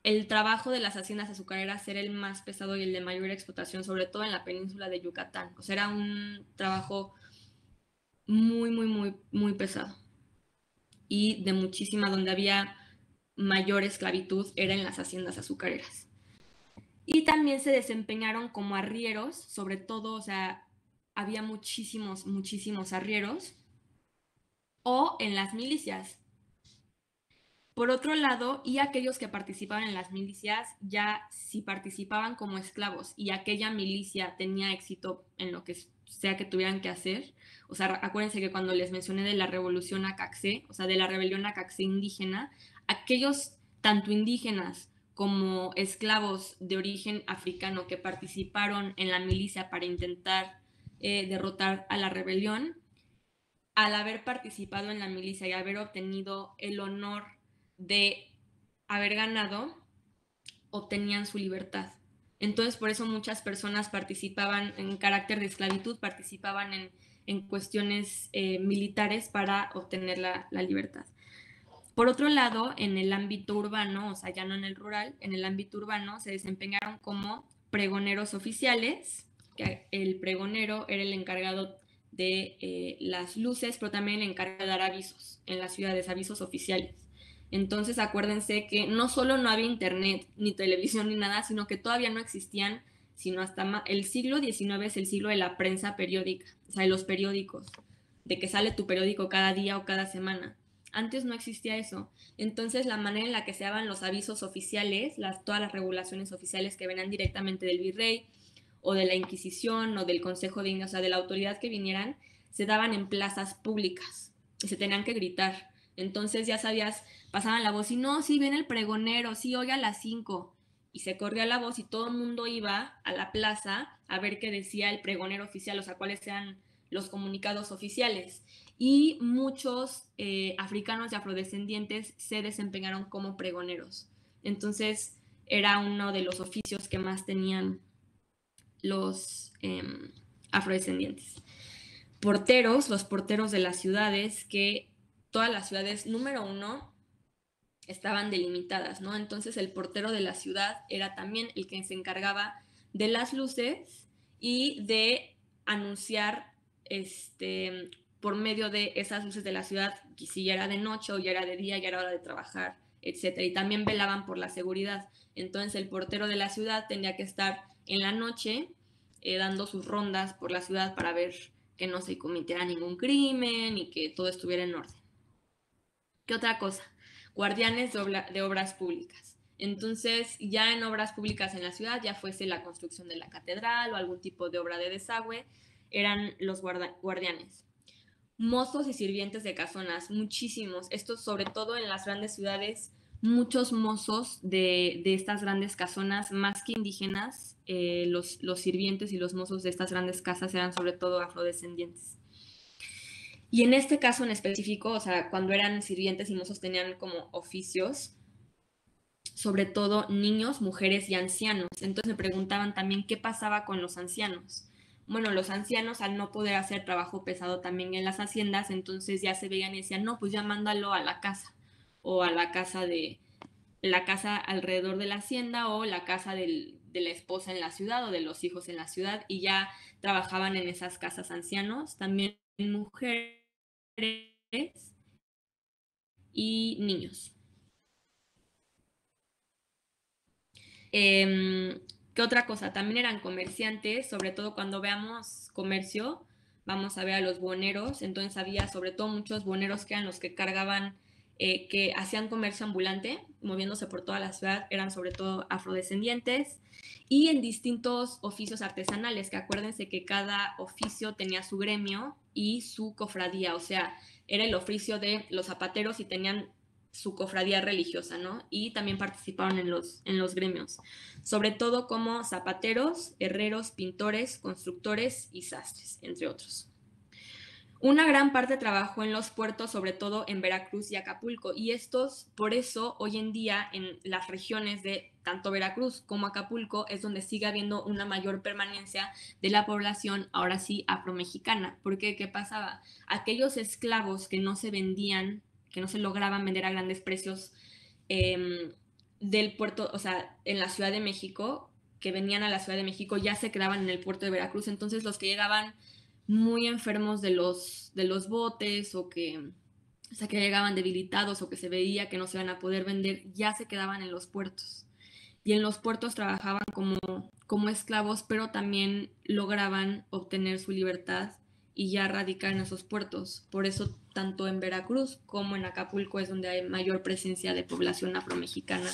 el trabajo de las haciendas azucareras era el más pesado y el de mayor explotación, sobre todo en la península de Yucatán. O sea, era un trabajo muy, muy, muy, muy pesado y de muchísima donde había mayor esclavitud era en las haciendas azucareras. Y también se desempeñaron como arrieros, sobre todo, o sea, había muchísimos, muchísimos arrieros, o en las milicias. Por otro lado, y aquellos que participaban en las milicias, ya si participaban como esclavos y aquella milicia tenía éxito en lo que sea que tuvieran que hacer, o sea, acuérdense que cuando les mencioné de la revolución Acaxé, o sea, de la rebelión Acaxé indígena, aquellos tanto indígenas como esclavos de origen africano que participaron en la milicia para intentar eh, derrotar a la rebelión, al haber participado en la milicia y haber obtenido el honor de haber ganado, obtenían su libertad. Entonces, por eso muchas personas participaban en carácter de esclavitud, participaban en, cuestiones eh, militares para obtener la, libertad. Por otro lado, en el ámbito urbano, o sea, ya no en el rural, en el ámbito urbano se desempeñaron como pregoneros oficiales, que el pregonero era el encargado de eh, las luces, pero también el encargado de dar avisos en las ciudades, avisos oficiales. Entonces acuérdense que no solo no había internet, ni televisión, ni nada, sino que todavía no existían, sino hasta el siglo XIX es el siglo de la prensa periódica, o sea, de los periódicos, de que sale tu periódico cada día o cada semana. Antes no existía eso. Entonces, la manera en la que se daban los avisos oficiales, las, todas las regulaciones oficiales que venían directamente del virrey o de la Inquisición o del Consejo de Indias, o sea, de la autoridad que vinieran, se daban en plazas públicas y se tenían que gritar. Entonces ya sabías, pasaban la voz y no, sí viene el pregonero, sí, hoy a las 5. Y se corría la voz y todo el mundo iba a la plaza a ver qué decía el pregonero oficial, o sea, cuáles eran los comunicados oficiales. Y muchos eh, africanos y afrodescendientes se desempeñaron como pregoneros. Entonces era uno de los oficios que más tenían los em, afrodescendientes. Porteros, los porteros de las ciudades, que todas las ciudades, número uno, estaban delimitadas, ¿no? Entonces el portero de la ciudad era también el que se encargaba de las luces y de anunciar este, por medio de esas luces de la ciudad, si ya era de noche o ya era de día, ya era hora de trabajar, etc. Y también velaban por la seguridad. Entonces el portero de la ciudad tenía que estar en la noche eh, dando sus rondas por la ciudad para ver que no se cometiera ningún crimen y que todo estuviera en orden. ¿Qué otra cosa? Guardianes de, obras públicas. Entonces, ya en obras públicas en la ciudad, ya fuese la construcción de la catedral o algún tipo de obra de desagüe, eran los guardianes. Mozos y sirvientes de casonas, muchísimos. Esto sobre todo en las grandes ciudades, muchos mozos de, estas grandes casonas, más que indígenas, eh, los, los sirvientes y los mozos de estas grandes casas eran sobre todo afrodescendientes. Y en este caso en específico, o sea, cuando eran sirvientes y mozos tenían como oficios, sobre todo niños, mujeres y ancianos. Entonces me preguntaban también qué pasaba con los ancianos. Bueno, los ancianos al no poder hacer trabajo pesado también en las haciendas, entonces ya se veían y decían, no, pues ya mándalo a la casa o a la casa de la casa alrededor de la hacienda o la casa de la esposa en la ciudad o de los hijos en la ciudad y ya trabajaban en esas casas ancianos, también mujeres y niños. Em, ¿Qué otra cosa? También eran comerciantes, sobre todo cuando veamos comercio, vamos a ver a los boneros, entonces había sobre todo muchos boneros que eran los que cargaban, eh, que hacían comercio ambulante, moviéndose por toda la ciudad, eran sobre todo afrodescendientes y en distintos oficios artesanales, que acuérdense que cada oficio tenía su gremio y su cofradía, o sea, era el oficio de los zapateros y tenían su cofradía religiosa, ¿no? Y también participaron en los, en los gremios, sobre todo como zapateros, herreros, pintores, constructores y sastres, entre otros. Una gran parte trabajó en los puertos, sobre todo en Veracruz y Acapulco, y estos, por eso, hoy en día en las regiones de tanto Veracruz como Acapulco es donde sigue habiendo una mayor permanencia de la población, ahora sí, afromexicana. Porque, ¿qué pasaba? Aquellos esclavos que no se vendían, que no se lograban vender a grandes precios em, del puerto, o sea, en la Ciudad de México, que venían a la Ciudad de México, ya se quedaban en el puerto de Veracruz. Entonces, los que llegaban muy enfermos de los, de los botes o que, o sea, que llegaban debilitados o que se veía que no se iban a poder vender, ya se quedaban en los puertos. Y en los puertos trabajaban como, como esclavos, pero también lograban obtener su libertad y ya radicar en esos puertos. Por eso tanto en Veracruz como en Acapulco es donde hay mayor presencia de población afromexicana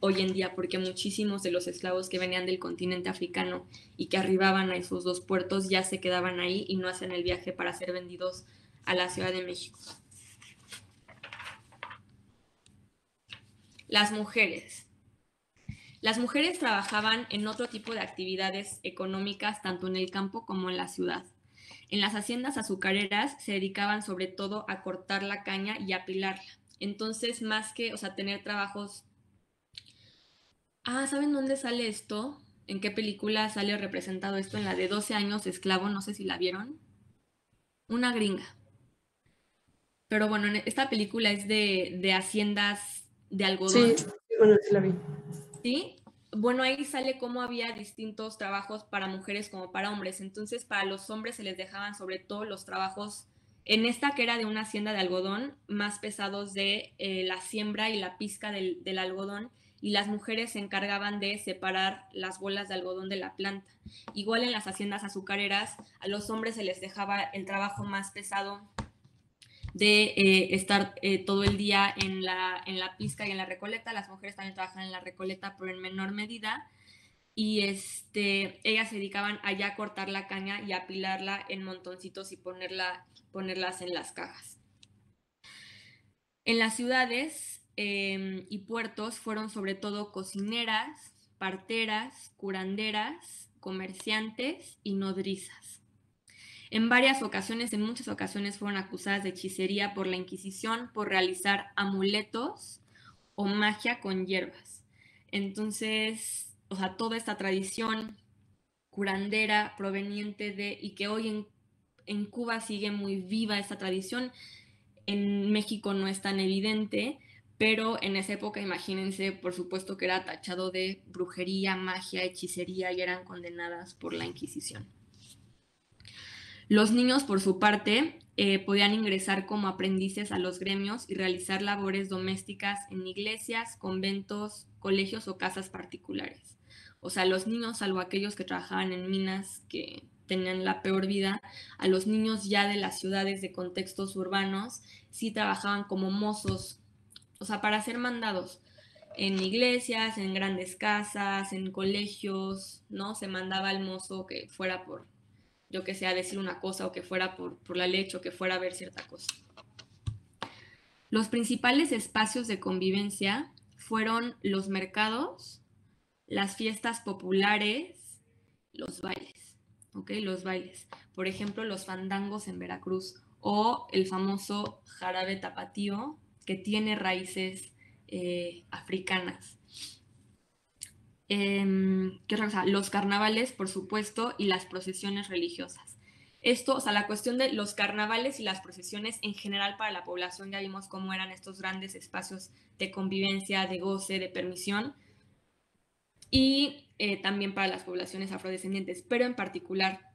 hoy en día, porque muchísimos de los esclavos que venían del continente africano y que arribaban a esos dos puertos ya se quedaban ahí y no hacen el viaje para ser vendidos a la Ciudad de México. Las mujeres. Las mujeres trabajaban en otro tipo de actividades económicas tanto en el campo como en la ciudad. En las haciendas azucareras se dedicaban sobre todo a cortar la caña y apilarla. Entonces, más que, o sea, tener trabajos Ah, ¿saben dónde sale esto? ¿En qué película sale representado esto? En la de 12 años de esclavo, no sé si la vieron. Una gringa. Pero bueno, esta película es de, haciendas de algodón. Sí, bueno, sí la vi. Sí, bueno, ahí sale cómo había distintos trabajos para mujeres como para hombres. Entonces, para los hombres se les dejaban sobre todo los trabajos, en esta que era de una hacienda de algodón, más pesados de eh, la siembra y la pizca del, del algodón y las mujeres se encargaban de separar las bolas de algodón de la planta. Igual en las haciendas azucareras, a los hombres se les dejaba el trabajo más pesado de eh, estar eh, todo el día en la, en la pizca y en la recolecta. Las mujeres también trabajan en la recolecta, pero en menor medida. y este, ellas se dedicaban a ya cortar la caña y apilarla en montoncitos y ponerla, ponerlas en las cajas. En las ciudades em, y puertos fueron sobre todo cocineras, parteras, curanderas, comerciantes y nodrizas. En varias ocasiones, en muchas ocasiones, fueron acusadas de hechicería por la Inquisición por realizar amuletos o magia con hierbas. Entonces, o sea, toda esta tradición curandera proveniente de, y que hoy en, en Cuba sigue muy viva esta tradición, en México no es tan evidente, pero en esa época, imagínense, por supuesto que era tachado de brujería, magia, hechicería y eran condenadas por la Inquisición. Los niños, por su parte, eh, podían ingresar como aprendices a los gremios y realizar labores domésticas en iglesias, conventos, colegios o casas particulares. O sea, los niños, salvo aquellos que trabajaban en minas que tenían la peor vida, a los niños ya de las ciudades de contextos urbanos sí trabajaban como mozos, o sea, para ser mandados en iglesias, en grandes casas, en colegios, ¿no? Se mandaba al mozo que fuera por yo que sea decir una cosa o que fuera por, por la leche o que fuera a ver cierta cosa. Los principales espacios de convivencia fueron los mercados, las fiestas populares, los bailes, ¿ok? Los bailes. Por ejemplo, los fandangos en Veracruz o el famoso jarabe tapatío que tiene raíces eh, africanas. Em, ¿qué Los carnavales, por supuesto, y las procesiones religiosas. Esto, o sea, la cuestión de los carnavales y las procesiones en general para la población, ya vimos cómo eran estos grandes espacios de convivencia, de goce, de permisión, y eh, también para las poblaciones afrodescendientes, pero en particular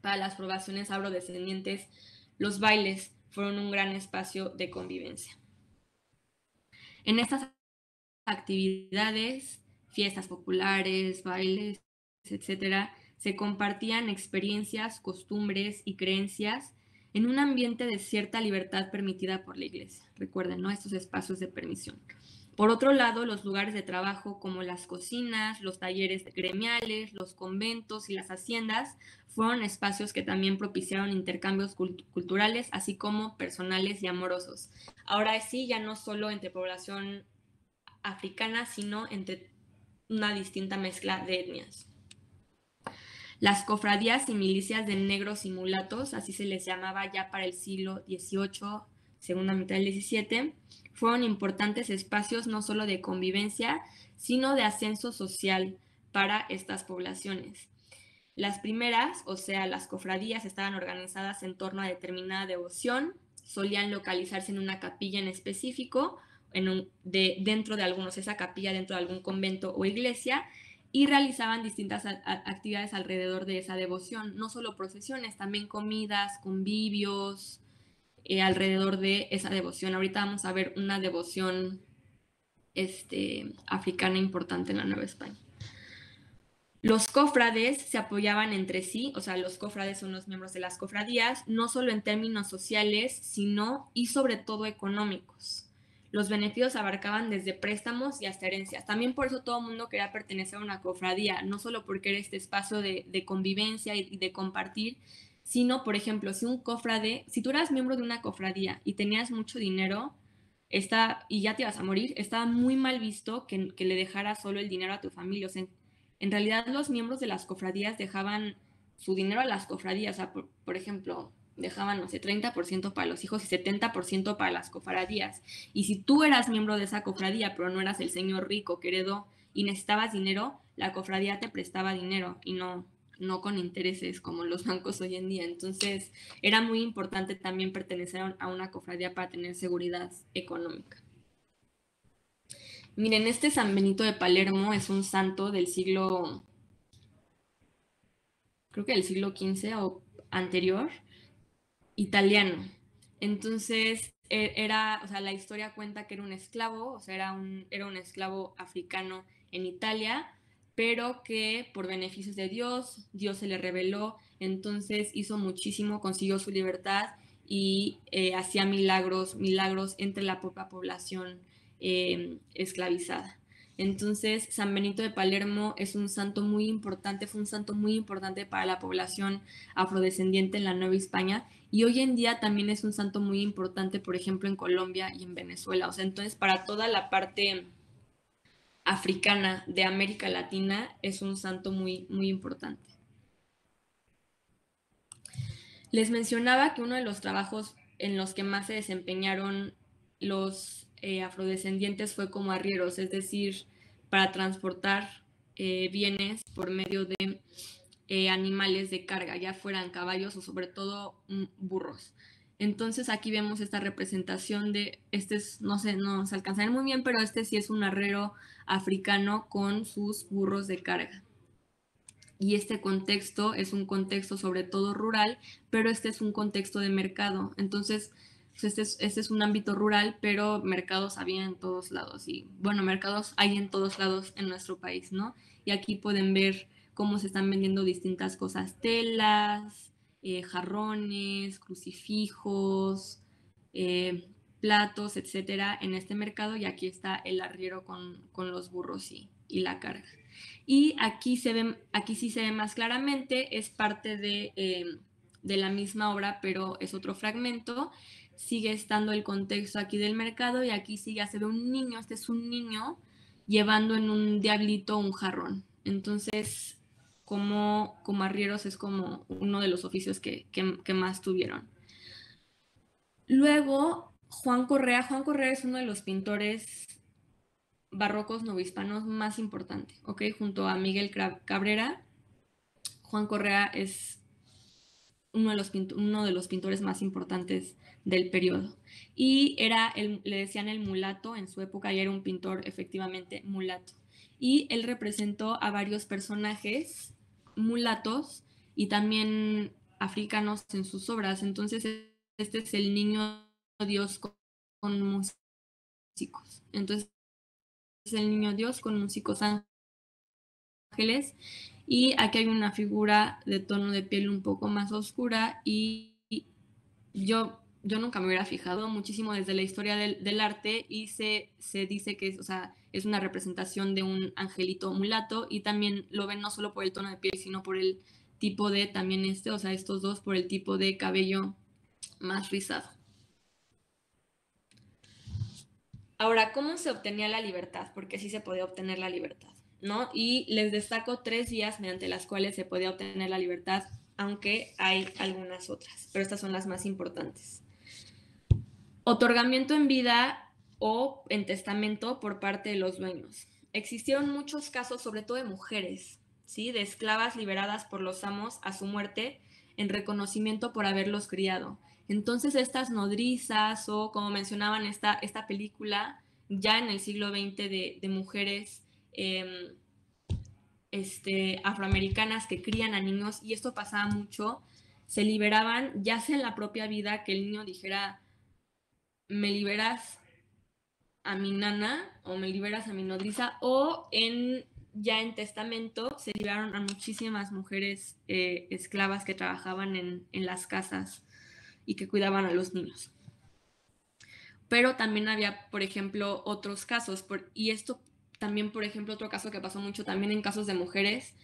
para las poblaciones afrodescendientes, los bailes fueron un gran espacio de convivencia. En estas actividades fiestas populares, bailes, etcétera, se compartían experiencias, costumbres y creencias en un ambiente de cierta libertad permitida por la iglesia. Recuerden, ¿no? Estos espacios de permisión. Por otro lado, los lugares de trabajo como las cocinas, los talleres gremiales, los conventos y las haciendas fueron espacios que también propiciaron intercambios culturales, así como personales y amorosos. Ahora sí, ya no solo entre población africana, sino entre una distinta mezcla de etnias. Las cofradías y milicias de negros y mulatos, así se les llamaba ya para el siglo XVIII, segunda mitad del XVII, fueron importantes espacios no solo de convivencia, sino de ascenso social para estas poblaciones. Las primeras, o sea, las cofradías, estaban organizadas en torno a determinada devoción, solían localizarse en una capilla en específico de, dentro de algunos, esa capilla dentro de algún convento o iglesia, y realizaban distintas actividades alrededor de esa devoción, no solo procesiones, también comidas, convivios, eh, alrededor de esa devoción. Ahorita vamos a ver una devoción este, africana importante en la Nueva España. Los cofrades se apoyaban entre sí, o sea, los cofrades son los miembros de las cofradías, no solo en términos sociales, sino y sobre todo económicos los beneficios abarcaban desde préstamos y hasta herencias. También por eso todo el mundo quería pertenecer a una cofradía, no solo porque era este espacio de, convivencia y de compartir, sino, por ejemplo, si un cofrade, si tú eras miembro de una cofradía y tenías mucho dinero, está, y ya te ibas a morir, estaba muy mal visto que, le dejaras solo el dinero a tu familia. O sea, en, realidad los miembros de las cofradías dejaban su dinero a las cofradías. O sea, por ejemplo, dejaban, no sé, 30% para los hijos y 70% para las cofradías. Y si tú eras miembro de esa cofradía, pero no eras el señor rico que heredó y necesitabas dinero, la cofradía te prestaba dinero y no, no con intereses como los bancos hoy en día. Entonces, era muy importante también pertenecer a una cofradía para tener seguridad económica. Miren, este San Benito de Palermo es un santo del siglo, creo que del siglo XV o anterior, italiano. Entonces, e, era, o sea, la historia cuenta que era un esclavo, o sea, era un, era un esclavo africano en Italia, pero que por beneficios de Dios, Dios se le reveló, entonces hizo muchísimo, consiguió su libertad y eh, hacía milagros, milagros entre la poca población em, esclavizada. Entonces, San Benito de Palermo es un santo muy importante, fue un santo muy importante para la población afrodescendiente en la Nueva España y hoy en día también es un santo muy importante, por ejemplo, en Colombia y en Venezuela. O sea, entonces para toda la parte africana de América Latina es un santo muy, muy importante. Les mencionaba que uno de los trabajos en los que más se desempeñaron los eh, afrodescendientes fue como arrieros, es decir, para transportar eh, bienes por medio de eh, animales de carga, ya fueran caballos o sobre todo mm, burros. Entonces aquí vemos esta representación de, este es, no sé, no se alcanza muy bien, pero este sí es un arriero africano con sus burros de carga. Y este contexto es un contexto sobre todo rural, pero este es un contexto de mercado. Entonces, pues, este, este es, un ámbito rural, pero mercados había en todos lados y bueno, mercados hay en todos lados en nuestro país, ¿no? Y aquí pueden ver cómo se están vendiendo distintas cosas, telas, eh, jarrones, crucifijos, eh, platos, etcétera, en este mercado y aquí está el arriero con, los burros y, y, la carga. Y aquí, se ve, aquí sí se ve más claramente, es parte de, eh, de la misma obra, pero es otro fragmento sigue estando el contexto aquí del mercado y aquí sí ya se ve un niño, este es un niño llevando en un diablito un jarrón. Entonces, como, como arrieros es como uno de los oficios que, más tuvieron. Luego, Juan Correa. Juan Correa es uno de los pintores barrocos novohispanos más importantes, ¿ok? Junto a Miguel Cabrera. Juan Correa es uno de los, uno de los pintores más importantes del periodo. Y era, el, le decían el mulato en su época y era un pintor efectivamente mulato. Y él representó a varios personajes mulatos y también africanos en sus obras. Entonces, este es el niño Dios con, músicos. Entonces, es el niño Dios con músicos ángeles. Y aquí hay una figura de tono de piel un poco más oscura y yo yo nunca me hubiera fijado muchísimo desde la historia del, arte y se, se, dice que es, o sea, es una representación de un angelito mulato y también lo ven no solo por el tono de piel, sino por el tipo de, también este, o sea, estos dos por el tipo de cabello más rizado. Ahora, ¿cómo se obtenía la libertad? Porque sí se podía obtener la libertad, ¿no? Y les destaco tres vías mediante las cuales se podía obtener la libertad, aunque hay algunas otras, pero estas son las más importantes. Otorgamiento en vida o en testamento por parte de los dueños. Existieron muchos casos, sobre todo de mujeres, ¿sí? de esclavas liberadas por los amos a su muerte en reconocimiento por haberlos criado. Entonces estas nodrizas o como mencionaban esta, esta película ya en el siglo XX de, mujeres em, este, afroamericanas que crían a niños y esto pasaba mucho, se liberaban ya sea en la propia vida que el niño dijera, me liberas a mi nana o me liberas a mi nodriza o en ya en testamento se liberaron a muchísimas mujeres eh, esclavas que trabajaban en, las casas y que cuidaban a los niños. Pero también había, por ejemplo, otros casos, y esto también, por ejemplo, otro caso que pasó mucho también en casos de mujeres,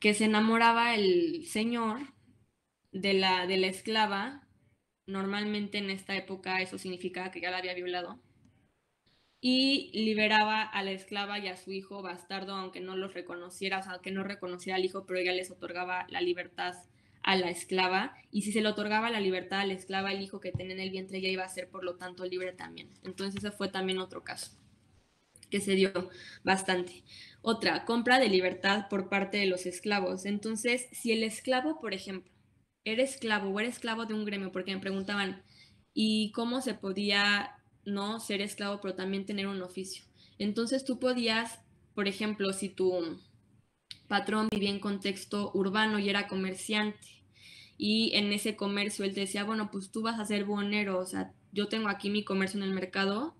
que se enamoraba el señor de la, de la esclava Normalmente en esta época eso significaba que ya la había violado. Y liberaba a la esclava y a su hijo bastardo, aunque no los reconociera, o sea, aunque no reconociera al hijo, pero ella les otorgaba la libertad a la esclava. Y si se le otorgaba la libertad a la esclava, el hijo que tenía en el vientre ya iba a ser, por lo tanto, libre también. Entonces, ese fue también otro caso que se dio bastante. Otra, compra de libertad por parte de los esclavos. Entonces, si el esclavo, por ejemplo, era esclavo o era esclavo de un gremio, porque me preguntaban, ¿y cómo se podía no ser esclavo, pero también tener un oficio? Entonces tú podías, por ejemplo, si tu patrón vivía en contexto urbano y era comerciante, y en ese comercio él decía, bueno, pues tú vas a ser bonero, o sea, yo tengo aquí mi comercio en el mercado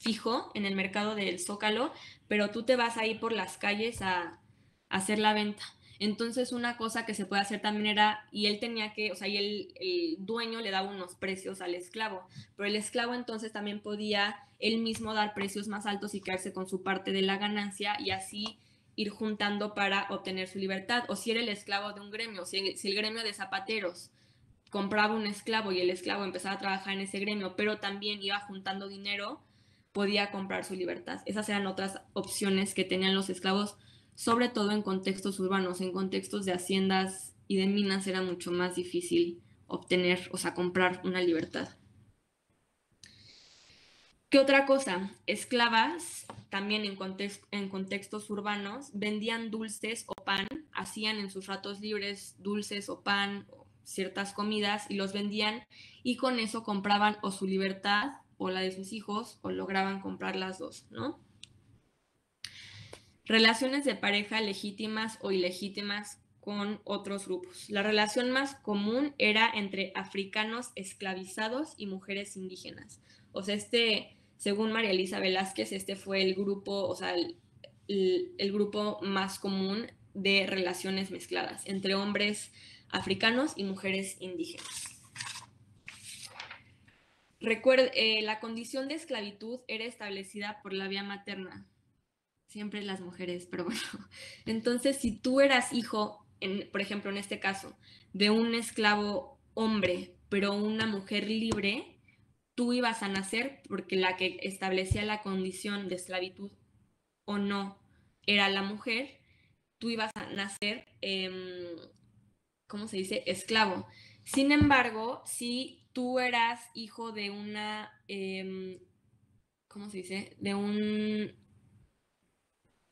fijo, en el mercado del Zócalo, pero tú te vas a ir por las calles a, hacer la venta. Entonces una cosa que se puede hacer también era, y él tenía que, o sea, y el, el, dueño le daba unos precios al esclavo, pero el esclavo entonces también podía él mismo dar precios más altos y quedarse con su parte de la ganancia y así ir juntando para obtener su libertad. O si era el esclavo de un gremio, si el, si el gremio de zapateros compraba un esclavo y el esclavo empezaba a trabajar en ese gremio, pero también iba juntando dinero, podía comprar su libertad. Esas eran otras opciones que tenían los esclavos, sobre todo en contextos urbanos, en contextos de haciendas y de minas era mucho más difícil obtener, o sea, comprar una libertad. ¿Qué otra cosa? Esclavas, también en, contextos urbanos, vendían dulces o pan, hacían en sus ratos libres dulces o pan, ciertas comidas y los vendían y con eso compraban o su libertad o la de sus hijos o lograban comprar las dos, ¿no? Relaciones de pareja legítimas o ilegítimas con otros grupos. La relación más común era entre africanos esclavizados y mujeres indígenas. O sea, este, según María Elisa Velázquez, este fue el grupo, o sea, el, grupo más común de relaciones mezcladas entre hombres africanos y mujeres indígenas. Recuerde, eh, la condición de esclavitud era establecida por la vía materna. Siempre las mujeres, pero bueno. Entonces, si tú eras hijo, por ejemplo, en este caso, de un esclavo hombre, pero una mujer libre, tú ibas a nacer porque la que establecía la condición de esclavitud o no era la mujer, tú ibas a nacer eh, ¿cómo se dice? Esclavo. Sin embargo, si tú eras hijo de una, em, ¿cómo se dice? De un,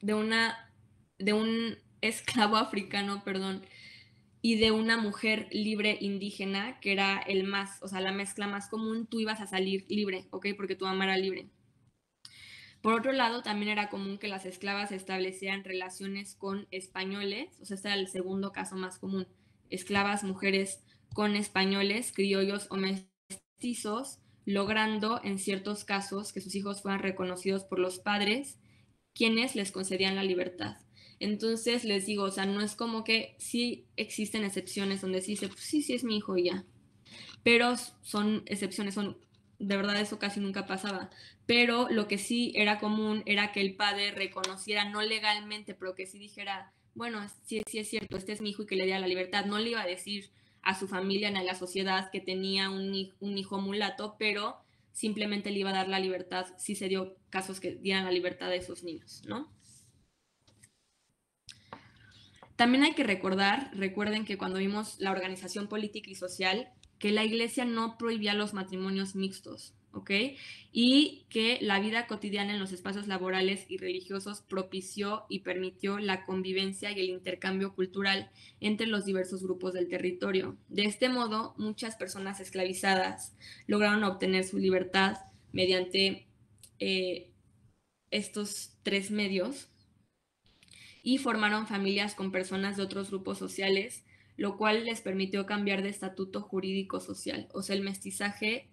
de una, de un esclavo africano, perdón, y de una mujer libre indígena, que era el más, o sea, la mezcla más común, tú ibas a salir libre, ¿ok? Porque tu mamá era libre. Por otro lado, también era común que las esclavas establecieran relaciones con españoles, o sea, este era el segundo caso más común esclavas mujeres con españoles, criollos o mestizos, logrando en ciertos casos que sus hijos fueran reconocidos por los padres, quienes les concedían la libertad. Entonces les digo, o sea, no es como que sí existen excepciones donde sí dice, pues sí, sí es mi hijo y ya. Pero son excepciones, son, de verdad eso casi nunca pasaba. Pero lo que sí era común era que el padre reconociera, no legalmente, pero que sí dijera, bueno, sí, sí es cierto, este es mi hijo y que le diera la libertad. No le iba a decir a su familia ni a la sociedad que tenía un, un hijo mulato, pero simplemente le iba a dar la libertad si se dio casos que dieran la libertad a esos niños, ¿no? También hay que recordar, recuerden que cuando vimos la organización política y social, que la iglesia no prohibía los matrimonios mixtos. ¿ok? Y que la vida cotidiana en los espacios laborales y religiosos propició y permitió la convivencia y el intercambio cultural entre los diversos grupos del territorio. De este modo, muchas personas esclavizadas lograron obtener su libertad mediante eh, estos tres medios y formaron familias con personas de otros grupos sociales, lo cual les permitió cambiar de estatuto jurídico social. O sea, el mestizaje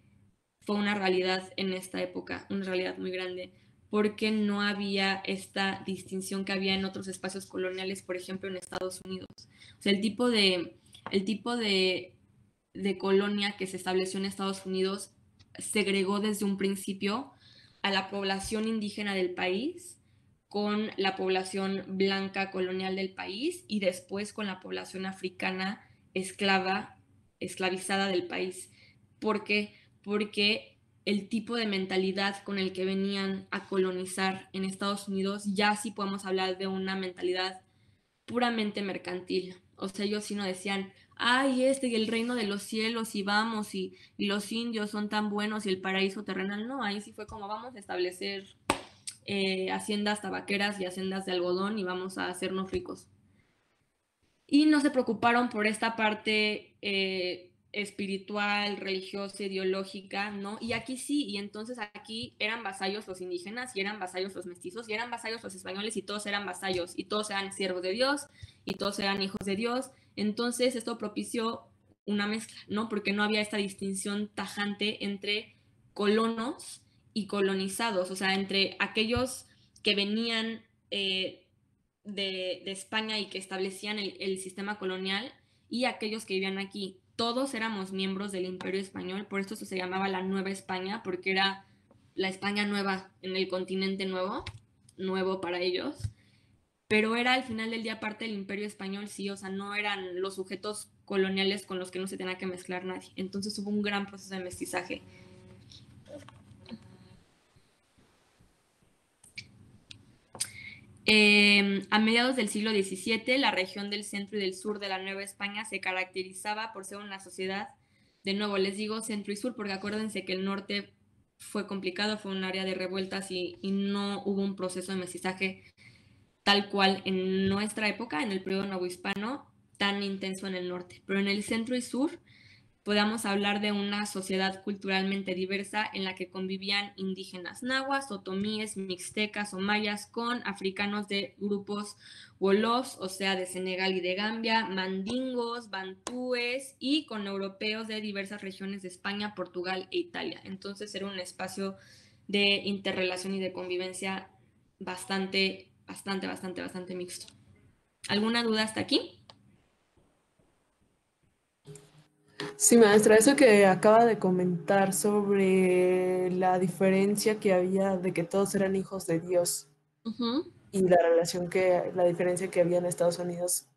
fue una realidad en esta época, una realidad muy grande, porque no había esta distinción que había en otros espacios coloniales, por ejemplo en Estados Unidos. O sea, el tipo de, el tipo de, de colonia que se estableció en Estados Unidos segregó desde un principio a la población indígena del país con la población blanca colonial del país y después con la población africana esclava, esclavizada del país. Porque porque el tipo de mentalidad con el que venían a colonizar en Estados Unidos, ya sí podemos hablar de una mentalidad puramente mercantil. O sea, ellos sí no decían, ay, este y el reino de los cielos y vamos y, los indios son tan buenos y el paraíso terrenal. No, ahí sí fue como vamos a establecer eh, haciendas tabaqueras y haciendas de algodón y vamos a hacernos ricos. Y no se preocuparon por esta parte eh, espiritual, religiosa, ideológica, ¿no? Y aquí sí, y entonces aquí eran vasallos los indígenas, y eran vasallos los mestizos, y eran vasallos los españoles, y todos eran vasallos, y todos eran siervos de Dios, y todos eran hijos de Dios. Entonces esto propició una mezcla, ¿no? Porque no había esta distinción tajante entre colonos y colonizados, o sea, entre aquellos que venían eh, de, España y que establecían el, sistema colonial y aquellos que vivían aquí. Todos éramos miembros del Imperio Español, por eso se llamaba la Nueva España, porque era la España nueva en el continente nuevo, nuevo para ellos, pero era al final del día parte del Imperio Español, sí, o sea, no eran los sujetos coloniales con los que no se tenía que mezclar nadie. Entonces hubo un gran proceso de mestizaje. Em, a mediados del siglo XVII, la región del centro y del sur de la Nueva España se caracterizaba por ser una sociedad, de nuevo les digo centro y sur, porque acuérdense que el norte fue complicado, fue un área de revueltas y, y no hubo un proceso de mestizaje tal cual en nuestra época, en el periodo novohispano, tan intenso en el norte. Pero en el centro y sur podamos hablar de una sociedad culturalmente diversa en la que convivían indígenas nahuas, otomíes, mixtecas o mayas con africanos de grupos wolofs, o sea, de Senegal y de Gambia, mandingos, bantúes y con europeos de diversas regiones de España, Portugal e Italia. Entonces era un espacio de interrelación y de convivencia bastante, bastante, bastante, bastante mixto. ¿Alguna duda hasta aquí? Sí, maestra, eso que acaba de comentar sobre la diferencia que había de que todos eran hijos de Dios y la relación que, la diferencia que había en Estados Unidos,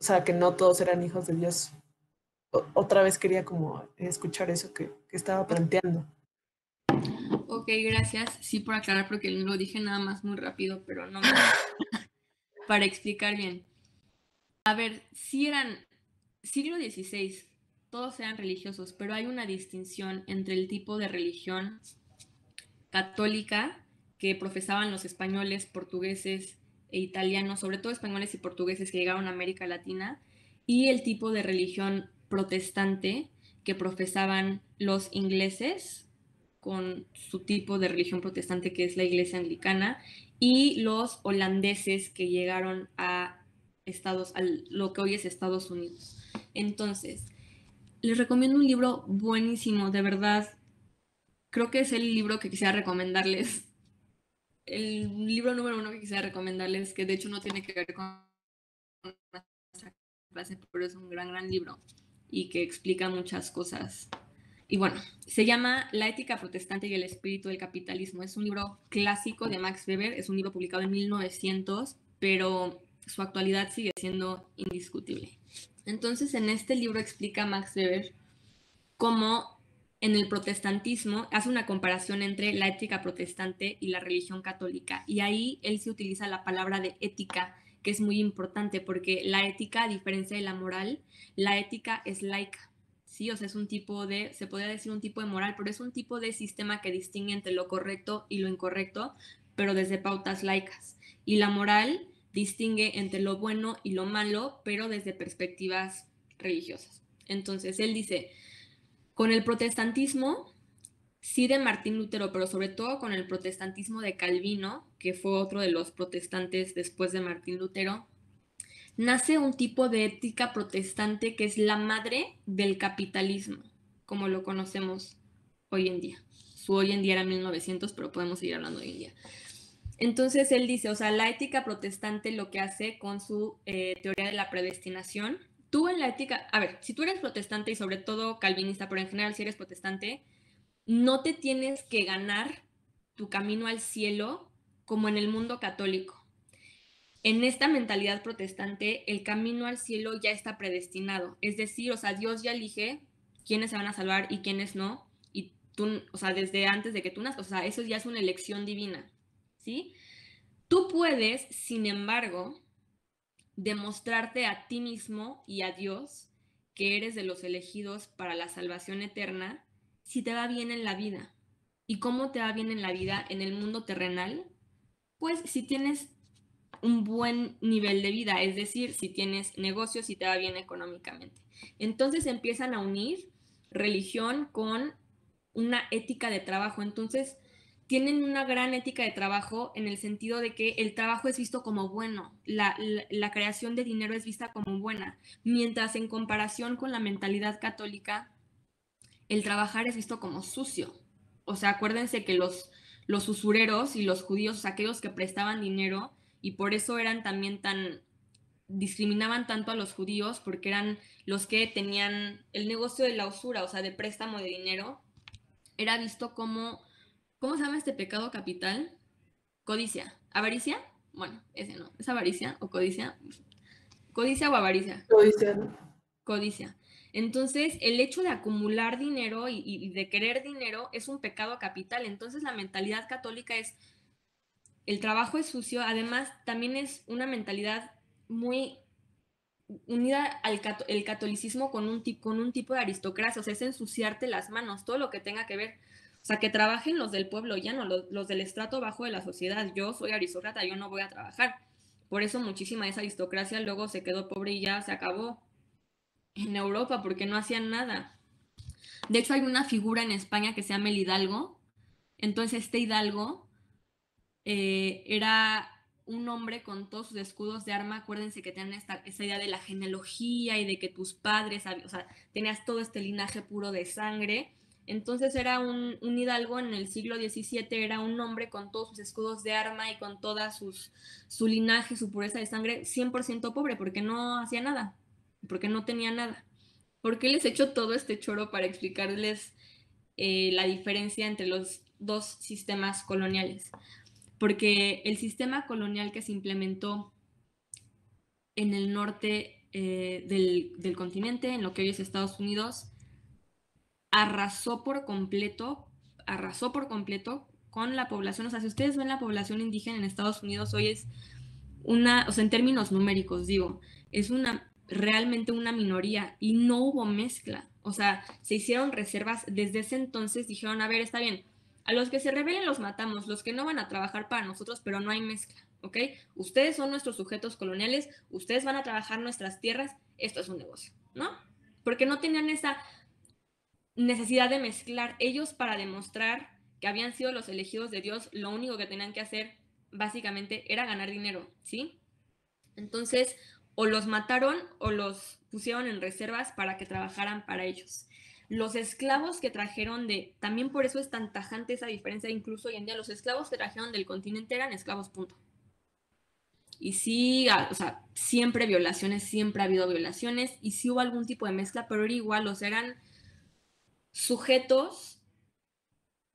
o sea, que no todos eran hijos de Dios. otra vez quería como escuchar eso que, que estaba planteando. Ok, gracias. Sí, por aclarar, porque lo dije nada más muy rápido, pero no me... para explicar bien. A ver, si eran siglo XVI, todos eran religiosos, pero hay una distinción entre el tipo de religión católica que profesaban los españoles, portugueses e italianos, sobre todo españoles y portugueses que llegaron a América Latina, y el tipo de religión protestante que profesaban los ingleses con su tipo de religión protestante que es la iglesia anglicana y los holandeses que llegaron a Estados, a lo que hoy es Estados Unidos. Entonces, les recomiendo un libro buenísimo, de verdad. Creo que es el libro que quisiera recomendarles. El libro número uno que quisiera recomendarles, que de hecho no tiene que ver con nuestra clase, pero es un gran, gran libro y que explica muchas cosas. Y bueno, se llama La ética protestante y el espíritu del capitalismo. Es un libro clásico de Max Weber, es un libro publicado en 1900, pero su actualidad sigue siendo indiscutible. Entonces, en este libro explica Max Weber cómo en el protestantismo hace una comparación entre la ética protestante y la religión católica. Y ahí él se utiliza la palabra de ética, que es muy importante porque la ética, a diferencia de la moral, la ética es laica. Sí, o sea, es un tipo de, se podría decir un tipo de moral, pero es un tipo de sistema que distingue entre lo correcto y lo incorrecto, pero desde pautas laicas. Y la moral distingue entre lo bueno y lo malo, pero desde perspectivas religiosas. Entonces, él dice, con el protestantismo, sí de Martín Lutero, pero sobre todo con el protestantismo de Calvino, que fue otro de los protestantes después de Martín Lutero, nace un tipo de ética protestante que es la madre del capitalismo, como lo conocemos hoy en día. Su hoy en día era 1900, pero podemos seguir hablando hoy en día. Entonces él dice, o sea, la ética protestante lo que hace con su eh, teoría de la predestinación, tú en la ética, a ver, si tú eres protestante y sobre todo calvinista, pero en general si eres protestante, no te tienes que ganar tu camino al cielo como en el mundo católico. En esta mentalidad protestante, el camino al cielo ya está predestinado. Es decir, o sea, Dios ya elige quiénes se van a salvar y quiénes no. Y tú, o sea, desde antes de que tú nazcas, o sea, eso ya es una elección divina. ¿Sí? Tú puedes, sin embargo, demostrarte a ti mismo y a Dios que eres de los elegidos para la salvación eterna si te va bien en la vida. ¿Y cómo te va bien en la vida en el mundo terrenal? Pues si tienes un buen nivel de vida, es decir, si tienes negocios y te va bien económicamente. Entonces empiezan a unir religión con una ética de trabajo. Entonces, tienen una gran ética de trabajo en el sentido de que el trabajo es visto como bueno, la, creación de dinero es vista como buena, mientras en comparación con la mentalidad católica, el trabajar es visto como sucio. O sea, acuérdense que los, los usureros y los judíos, aquellos que prestaban dinero y por eso eran también tan discriminaban tanto a los judíos porque eran los que tenían el negocio de la usura, o sea, de préstamo de dinero, era visto como, ¿cómo se llama este pecado capital? Codicia. ¿Avaricia? Bueno, ese no. ¿Es avaricia o codicia? ¿Codicia o avaricia? Codicia. Codicia. Entonces, el hecho de acumular dinero y, y, de querer dinero es un pecado capital. Entonces, la mentalidad católica es, el trabajo es sucio, además también es una mentalidad muy unida al el catolicismo con un, con un tipo de aristocracia, o sea, es ensuciarte las manos, todo lo que tenga que ver, o sea, que trabajen los del pueblo, ya no, los, los del estrato bajo de la sociedad, yo soy aristócrata, yo no voy a trabajar. Por eso muchísima de esa aristocracia luego se quedó pobre y ya se acabó en Europa porque no hacían nada. De hecho, hay una figura en España que se llama el Hidalgo. Entonces, este Hidalgo eh, era un hombre con todos sus escudos de arma, acuérdense que tienen esta, esa idea de la genealogía y de que tus padres, o sea, tenías todo este linaje puro de sangre. Entonces era un, hidalgo en el siglo XVII, era un hombre con todos sus escudos de arma y con toda sus, su linaje, su pureza de sangre, 100% pobre, porque no hacía nada, porque no tenía nada. ¿Por qué les he hecho todo este choro para explicarles eh, la diferencia entre los dos sistemas coloniales? porque el sistema colonial que se implementó en el norte eh, del, continente, en lo que hoy es Estados Unidos, arrasó por completo, arrasó por completo con la población. O sea, si ustedes ven la población indígena en Estados Unidos hoy es una, o sea, en términos numéricos digo, es una realmente una minoría y no hubo mezcla. O sea, se hicieron reservas desde ese entonces, dijeron, a ver, está bien, a los que se rebelen los matamos, los que no van a trabajar para nosotros, pero no hay mezcla, ¿ok? Ustedes son nuestros sujetos coloniales, ustedes van a trabajar nuestras tierras, esto es un negocio, ¿no? Porque no tenían esa necesidad de mezclar. Ellos para demostrar que habían sido los elegidos de Dios, lo único que tenían que hacer básicamente era ganar dinero, ¿sí? Entonces, o los mataron o los pusieron en reservas para que trabajaran para ellos los esclavos que trajeron de, también por eso es tan tajante esa diferencia, incluso hoy en día los esclavos que trajeron del continente eran esclavos, punto. Y sí, o sea, siempre violaciones, siempre ha habido violaciones, y sí hubo algún tipo de mezcla, pero igual, sea, eran sujetos,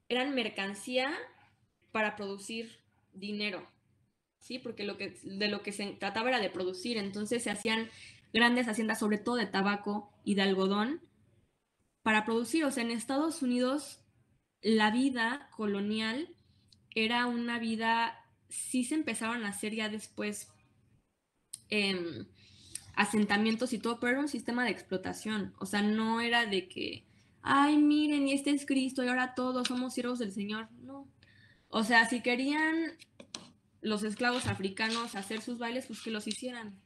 eran mercancía para producir dinero, ¿sí? Porque lo que, de lo que se trataba era de producir, entonces se hacían grandes haciendas, sobre todo de tabaco y de algodón, para producir. O sea, en Estados Unidos la vida colonial era una vida, sí se empezaron a hacer ya después em, asentamientos y todo, pero era un sistema de explotación. O sea, no era de que, ay, miren, y este es Cristo y ahora todos somos siervos del Señor. No. O sea, si querían los esclavos africanos hacer sus bailes, pues que los hicieran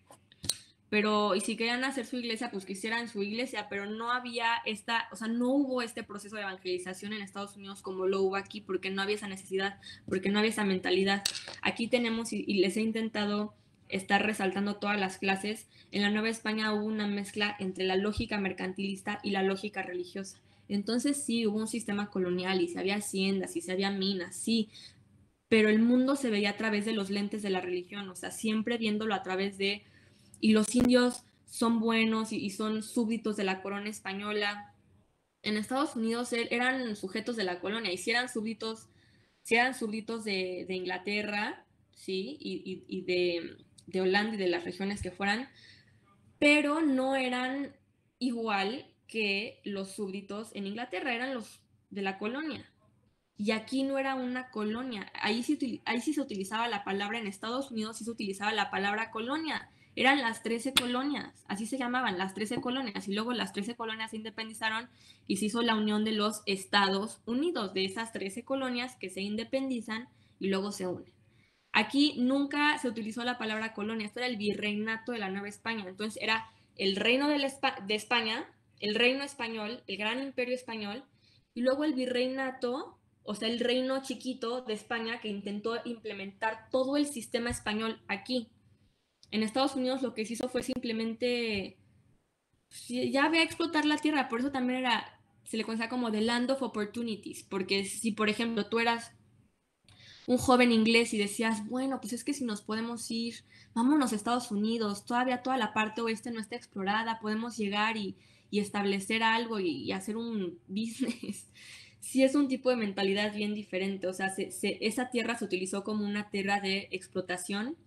pero y si querían hacer su iglesia, pues que hicieran su iglesia, pero no había esta, o sea, no hubo este proceso de evangelización en Estados Unidos como lo hubo aquí, porque no había esa necesidad, porque no había esa mentalidad. Aquí tenemos, y, les he intentado estar resaltando todas las clases, en la Nueva España hubo una mezcla entre la lógica mercantilista y la lógica religiosa. Entonces sí, hubo un sistema colonial y se había haciendas y se había minas, sí, pero el mundo se veía a través de los lentes de la religión, o sea, siempre viéndolo a través de y los indios son buenos y, son súbditos de la corona española. En Estados Unidos er, eran sujetos de la colonia y si eran súbditos, si eran súbditos de, Inglaterra, sí, y, de, de Holanda y de las regiones que fueran, pero no eran igual que los súbditos en Inglaterra, eran los de la colonia. Y aquí no era una colonia, ahí sí, ahí sí se utilizaba la palabra, en Estados Unidos sí se utilizaba la palabra colonia, eran las 13 colonias, así se llamaban, las 13 colonias, y luego las 13 colonias se independizaron y se hizo la unión de los Estados Unidos, de esas 13 colonias que se independizan y luego se unen. Aquí nunca se utilizó la palabra colonia, esto era el virreinato de la Nueva España, entonces era el reino de, España, el reino español, el gran imperio español, y luego el virreinato, o sea, el reino chiquito de España que intentó implementar todo el sistema español aquí. En Estados Unidos lo que se hizo fue simplemente, pues, ya ve a explotar la tierra, por eso también era, se le conocía como the land of opportunities, porque si por ejemplo tú eras, un joven inglés y decías, bueno, pues es que si nos podemos ir, vámonos a Estados Unidos, todavía toda la parte oeste no está explorada, podemos llegar y, establecer algo y, hacer un business. sí es un tipo de mentalidad bien diferente, o sea, esa tierra se utilizó como una tierra de explotación,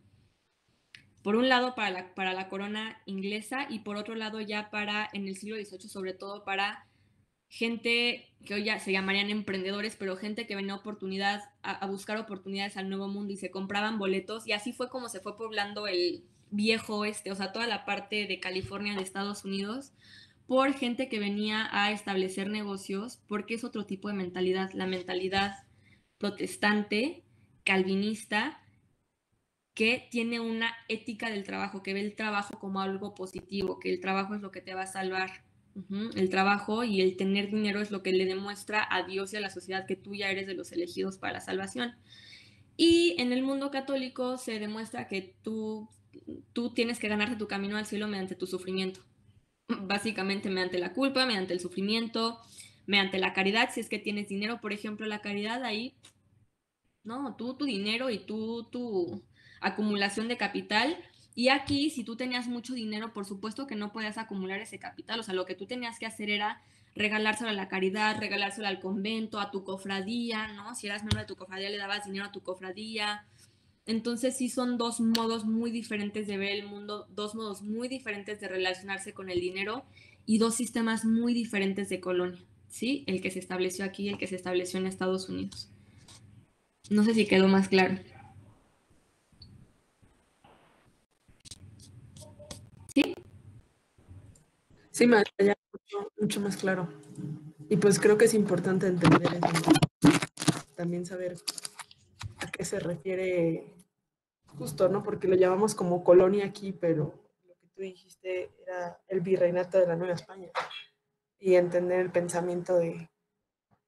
por un lado para la, para la corona inglesa y por otro lado ya para, en el siglo XVIII, sobre todo para gente que hoy ya se llamarían emprendedores, pero gente que venía oportunidad, a, buscar oportunidades al nuevo mundo y se compraban boletos y así fue como se fue poblando el viejo oeste, o sea, toda la parte de California de Estados Unidos por gente que venía a establecer negocios, porque es otro tipo de mentalidad, la mentalidad protestante, calvinista, que tiene una ética del trabajo, que ve el trabajo como algo positivo, que el trabajo es lo que te va a salvar el trabajo y el tener dinero es lo que le demuestra a Dios y a la sociedad que tú ya eres de los elegidos para la salvación. Y en el mundo católico se demuestra que tú, tú tienes que ganarte tu camino al cielo mediante tu sufrimiento. Básicamente mediante la culpa, mediante el sufrimiento, mediante la caridad. Si es que tienes dinero, por ejemplo, la caridad ahí, no, tú tu dinero y tú tu acumulación de capital y aquí, si tú tenías mucho dinero, por supuesto que no podías acumular ese capital. O sea, lo que tú tenías que hacer era regalárselo a la caridad, regalárselo al convento, a tu cofradía, ¿no? Si eras miembro de tu cofradía, le dabas dinero a tu cofradía. Entonces sí son dos modos muy diferentes de ver el mundo, dos modos muy diferentes de relacionarse con el dinero y dos sistemas muy diferentes de colonia, ¿sí? El que se estableció aquí y el que se estableció en Estados Unidos. No sé si quedó más claro. Sí, me ya mucho, mucho, más claro. Y pues creo que es importante entender. También saber a qué se refiere justo, ¿no? Porque lo llamamos como colonia aquí, pero lo que tú dijiste era el virreinato de la Nueva España. Y entender el pensamiento de,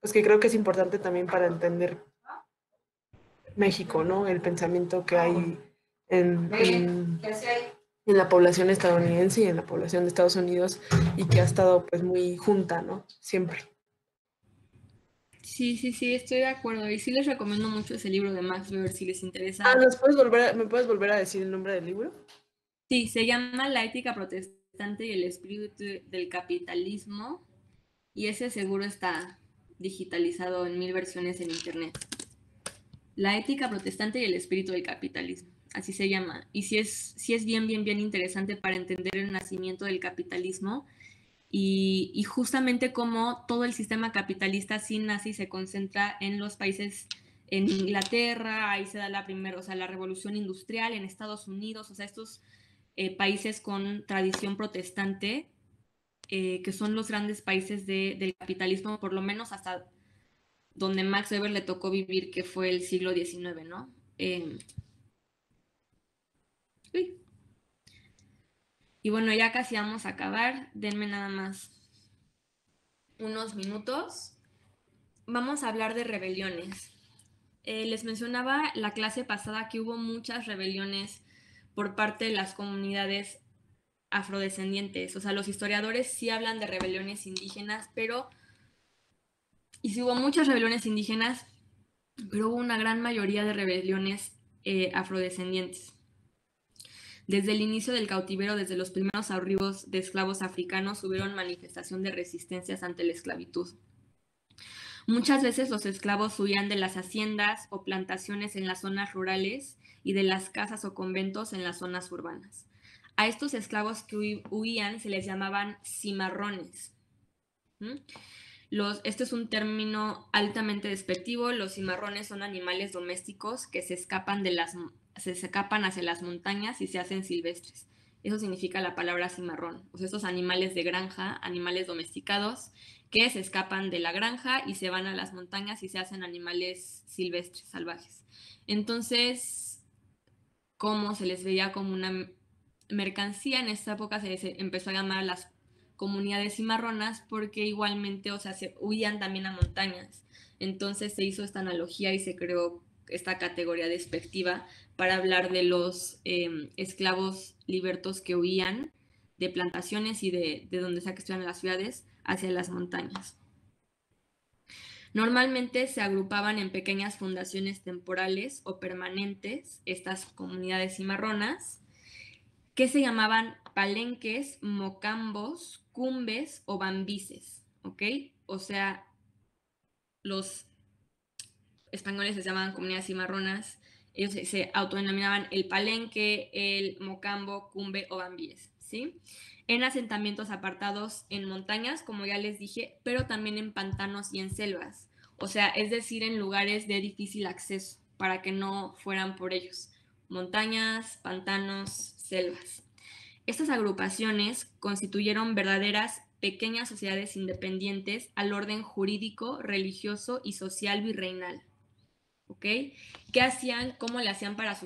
pues que creo que es importante también para entender México, ¿no? El pensamiento que hay en, en en la población estadounidense y en la población de Estados Unidos y que ha estado pues muy junta, ¿no? Siempre. Sí, sí, sí, estoy de acuerdo. Y sí les recomiendo mucho ese libro de Max Weber si les interesa. Ah, puedes volver ¿me puedes volver a decir el nombre del libro? Sí, se llama La ética protestante y el espíritu del capitalismo. Y ese seguro está digitalizado en mil versiones en internet. La ética protestante y el espíritu del capitalismo así se llama. Y sí es, es bien, bien, bien interesante para entender el nacimiento del capitalismo y, justamente cómo todo el sistema capitalista sí nace y se concentra en los países, en Inglaterra, ahí se da la primera, o sea, la revolución industrial, en Estados Unidos, o sea, estos eh, países con tradición protestante, eh, que son los grandes países del capitalismo, por lo menos hasta donde Max Weber le tocó vivir, que fue el siglo XIX, ¿no? Eh, y bueno, ya casi vamos a acabar. Denme nada más unos minutos. Vamos a hablar de rebeliones. Eh, les mencionaba la clase pasada que hubo muchas rebeliones por parte de las comunidades afrodescendientes. O sea, los historiadores sí hablan de rebeliones indígenas, pero... Y sí hubo muchas rebeliones indígenas, pero hubo una gran mayoría de rebeliones eh, afrodescendientes. Desde el inicio del cautiverio, desde los primeros arribos de esclavos africanos, hubieron manifestación de resistencias ante la esclavitud. Muchas veces los esclavos huían de las haciendas o plantaciones en las zonas rurales y de las casas o conventos en las zonas urbanas. A estos esclavos que huían se les llamaban cimarrones. Este es un término altamente despectivo. Los cimarrones son animales domésticos que se escapan de las se escapan hacia las montañas y se hacen silvestres. Eso significa la palabra cimarrón. Sea, estos animales de granja, animales domesticados, que se escapan de la granja y se van a las montañas y se hacen animales silvestres, salvajes. Entonces, como se les veía como una mercancía, en esta época se, empezó a llamar las comunidades cimarronas porque igualmente, o sea, se huían también a montañas. Entonces se hizo esta analogía y se creó esta categoría despectiva para hablar de los em, esclavos libertos que huían de plantaciones y de, donde sea que estuvieran las ciudades hacia las montañas. Normalmente se agrupaban en pequeñas fundaciones temporales o permanentes, estas comunidades cimarronas, que se llamaban palenques, mocambos, cumbes o bambises, ¿ok? O sea, los españoles se llamaban comunidades cimarronas, ellos se, autodenominaban el palenque, el mocambo, cumbe o bambíes, ¿sí? En asentamientos apartados en montañas, como ya les dije, pero también en pantanos y en selvas, o sea, es decir, en lugares de difícil acceso, para que no fueran por ellos, montañas, pantanos, selvas. Estas agrupaciones constituyeron verdaderas pequeñas sociedades independientes al orden jurídico, religioso y social virreinal. ¿Ok? ¿Qué hacían? ¿Cómo le hacían para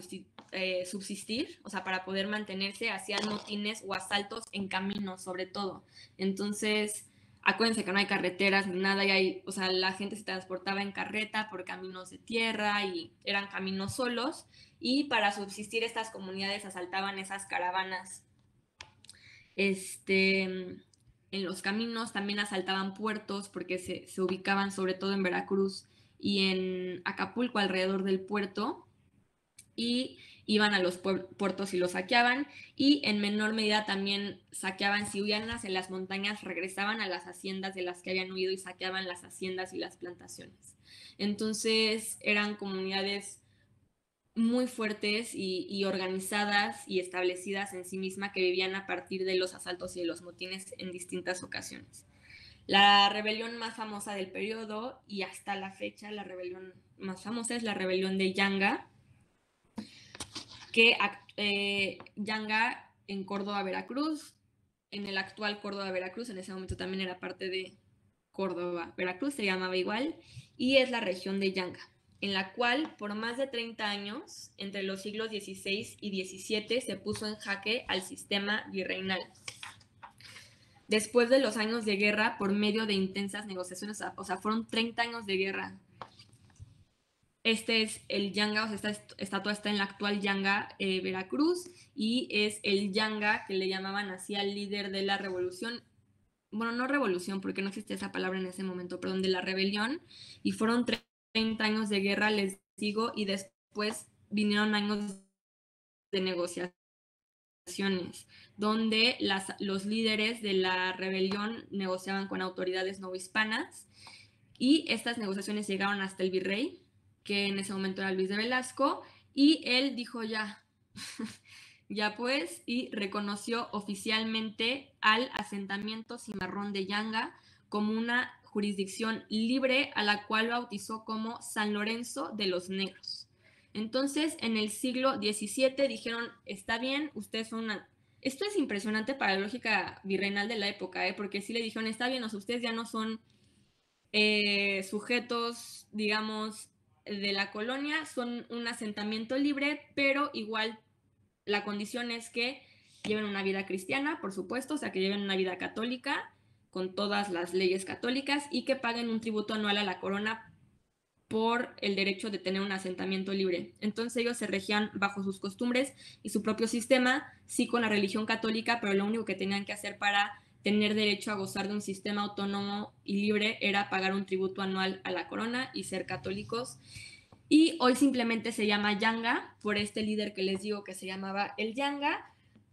eh, subsistir? O sea, para poder mantenerse, hacían motines o asaltos en caminos, sobre todo. Entonces, acuérdense que no hay carreteras ni nada, y hay, o sea, la gente se transportaba en carreta por caminos de tierra y eran caminos solos, y para subsistir estas comunidades asaltaban esas caravanas. Este, en los caminos también asaltaban puertos porque se, se ubicaban sobre todo en Veracruz y en Acapulco alrededor del puerto y iban a los puertos y los saqueaban y en menor medida también saqueaban, si huían en las montañas, regresaban a las haciendas de las que habían huido y saqueaban las haciendas y las plantaciones. Entonces eran comunidades muy fuertes y, organizadas y establecidas en sí misma que vivían a partir de los asaltos y de los motines en distintas ocasiones. La rebelión más famosa del periodo y hasta la fecha la rebelión más famosa es la rebelión de Yanga, que eh, Yanga en Córdoba, Veracruz, en el actual Córdoba, Veracruz, en ese momento también era parte de Córdoba, Veracruz, se llamaba igual, y es la región de Yanga, en la cual por más de 30 años, entre los siglos XVI y XVII, se puso en jaque al sistema virreinal después de los años de guerra por medio de intensas negociaciones, o sea, fueron 30 años de guerra. Este es el Yanga, o sea, esta estatua está en la actual Yanga eh, Veracruz y es el Yanga que le llamaban así al líder de la revolución, bueno, no revolución porque no existe esa palabra en ese momento, perdón, de la rebelión y fueron 30 años de guerra, les digo, y después vinieron años de negociación donde los líderes de la rebelión negociaban con autoridades no hispanas y estas negociaciones llegaron hasta el virrey, que en ese momento era Luis de Velasco, y él dijo ya, ya pues, y reconoció oficialmente al asentamiento cimarrón de Yanga como una jurisdicción libre a la cual bautizó como San Lorenzo de los Negros. Entonces, en el siglo XVII dijeron, está bien, ustedes son una... Esto es impresionante para la lógica virreinal de la época, ¿eh? porque sí le dijeron, está bien, o sea, ustedes ya no son eh, sujetos, digamos, de la colonia, son un asentamiento libre, pero igual la condición es que lleven una vida cristiana, por supuesto, o sea, que lleven una vida católica con todas las leyes católicas y que paguen un tributo anual a la corona por el derecho de tener un asentamiento libre. Entonces ellos se regían bajo sus costumbres y su propio sistema, sí con la religión católica, pero lo único que tenían que hacer para tener derecho a gozar de un sistema autónomo y libre era pagar un tributo anual a la corona y ser católicos. Y hoy simplemente se llama Yanga, por este líder que les digo que se llamaba el Yanga,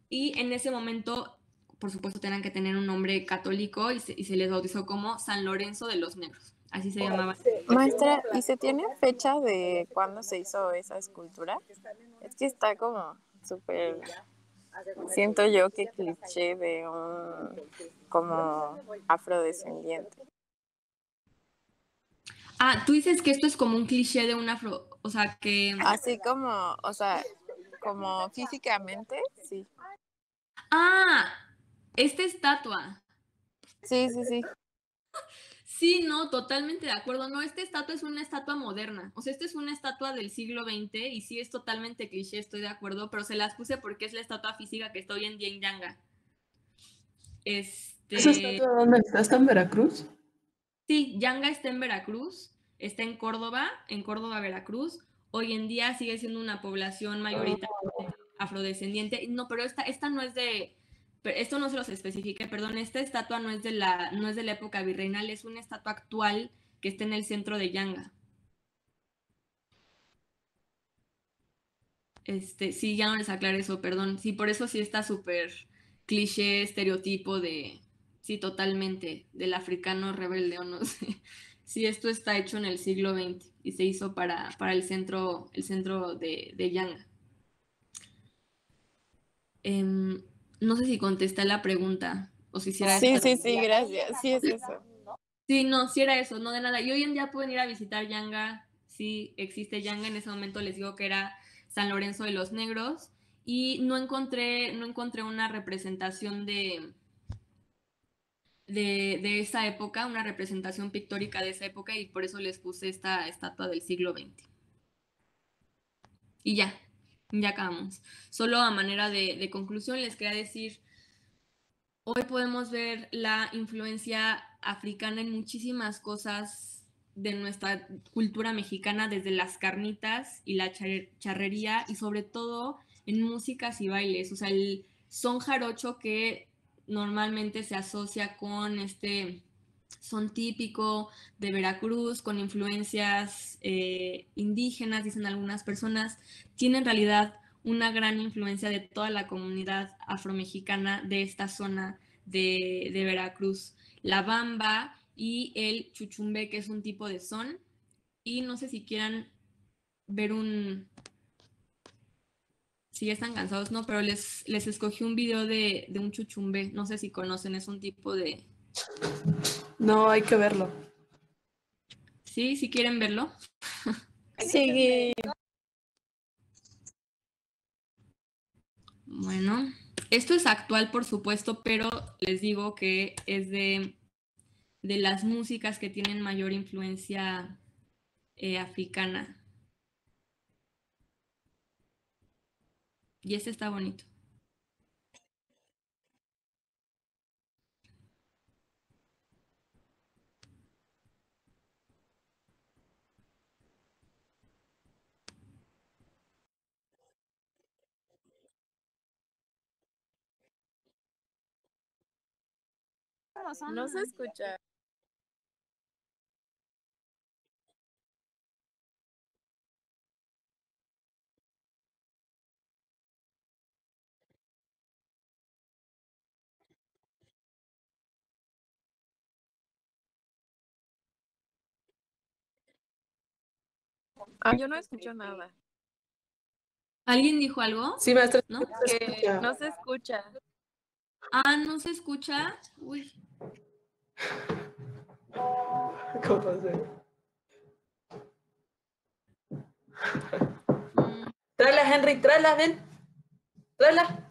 y en ese momento, por supuesto, tenían que tener un nombre católico y se, y les bautizó como San Lorenzo de los Negros. Así se llamaba. Maestra, ¿y se tiene fecha de cuándo se hizo esa escultura? Es que está como súper, siento yo que cliché de un como afrodescendiente. Ah, tú dices que esto es como un cliché de un afro, o sea que... Así como, o sea, como físicamente, sí. Ah, esta estatua. Sí, sí, sí. Sí, no, totalmente de acuerdo. No, esta estatua es una estatua moderna. O sea, esta es una estatua del siglo XX y sí es totalmente cliché, estoy de acuerdo, pero se las puse porque es la estatua física que está hoy en día en Yanga. Este... ¿Esa estatua dónde está? ¿Está en Veracruz? Sí, Yanga está en Veracruz, está en Córdoba, en Córdoba, Veracruz. Hoy en día sigue siendo una población mayoritaria oh. afrodescendiente. No, pero esta, esta no es de esto no se los especifique, perdón, esta estatua no es de la, no es de la época virreinal, es una estatua actual que está en el centro de Yanga. Este, sí, ya no les aclaré eso, perdón. Sí, por eso sí está súper cliché, estereotipo de, sí, totalmente, del africano rebelde o no sé. Sí, esto está hecho en el siglo XX y se hizo para, para el centro, el centro de, de Yanga. Em, no sé si contesté la pregunta o si hiciera Sí, sí, sí, gracias. Sí, es eso. Sí, no, sí era eso, no de nada. Y hoy en día pueden ir a visitar Yanga, sí existe Yanga, en ese momento les digo que era San Lorenzo de los Negros y no encontré, no encontré una representación de, de, de, esa época, una representación pictórica de esa época y por eso les puse esta estatua del siglo XX. Y ya, ya acabamos. Solo a manera de, de conclusión les quería decir, hoy podemos ver la influencia africana en muchísimas cosas de nuestra cultura mexicana, desde las carnitas y la charrería y sobre todo en músicas y bailes. O sea, el son jarocho que normalmente se asocia con este son típico de Veracruz, con influencias eh, indígenas, dicen algunas personas, tiene en realidad una gran influencia de toda la comunidad afromexicana de esta zona de, de Veracruz. La bamba y el chuchumbe, que es un tipo de son. Y no sé si quieran ver un... Si ya están cansados, no, pero les, les escogí un video de, de un chuchumbe. No sé si conocen, es un tipo de... No, hay que verlo. Sí, si quieren verlo. Sí. Bueno, esto es actual, por supuesto, pero les digo que es de, de las músicas que tienen mayor influencia eh, africana. Y este está bonito. No se escucha. Ah, yo no escucho nada. ¿Alguien dijo algo? Sí, maestra. ¿No? Que no se escucha. Ah, no se escucha. Uy. ¿Cómo hacer? Mm, Tráela, Henry, tráela, ven. Tráela.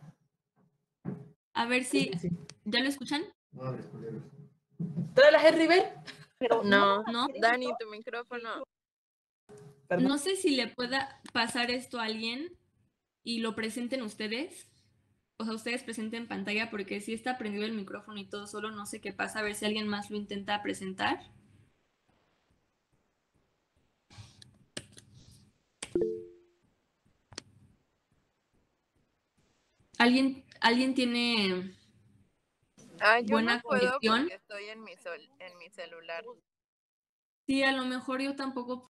A ver si. ¿Ya lo escuchan? Tráela, Henry, ven. No, No. Dani, tu micrófono. Perdón. No sé si le pueda pasar esto a alguien y lo presenten ustedes. O sea, ustedes presenten en pantalla porque si está prendido el micrófono y todo, solo no sé qué pasa. A ver si alguien más lo intenta presentar. ¿Alguien, alguien tiene Ah, yo Buena no puedo conexión. porque estoy en mi, sol, en mi celular. Sí, a lo mejor yo tampoco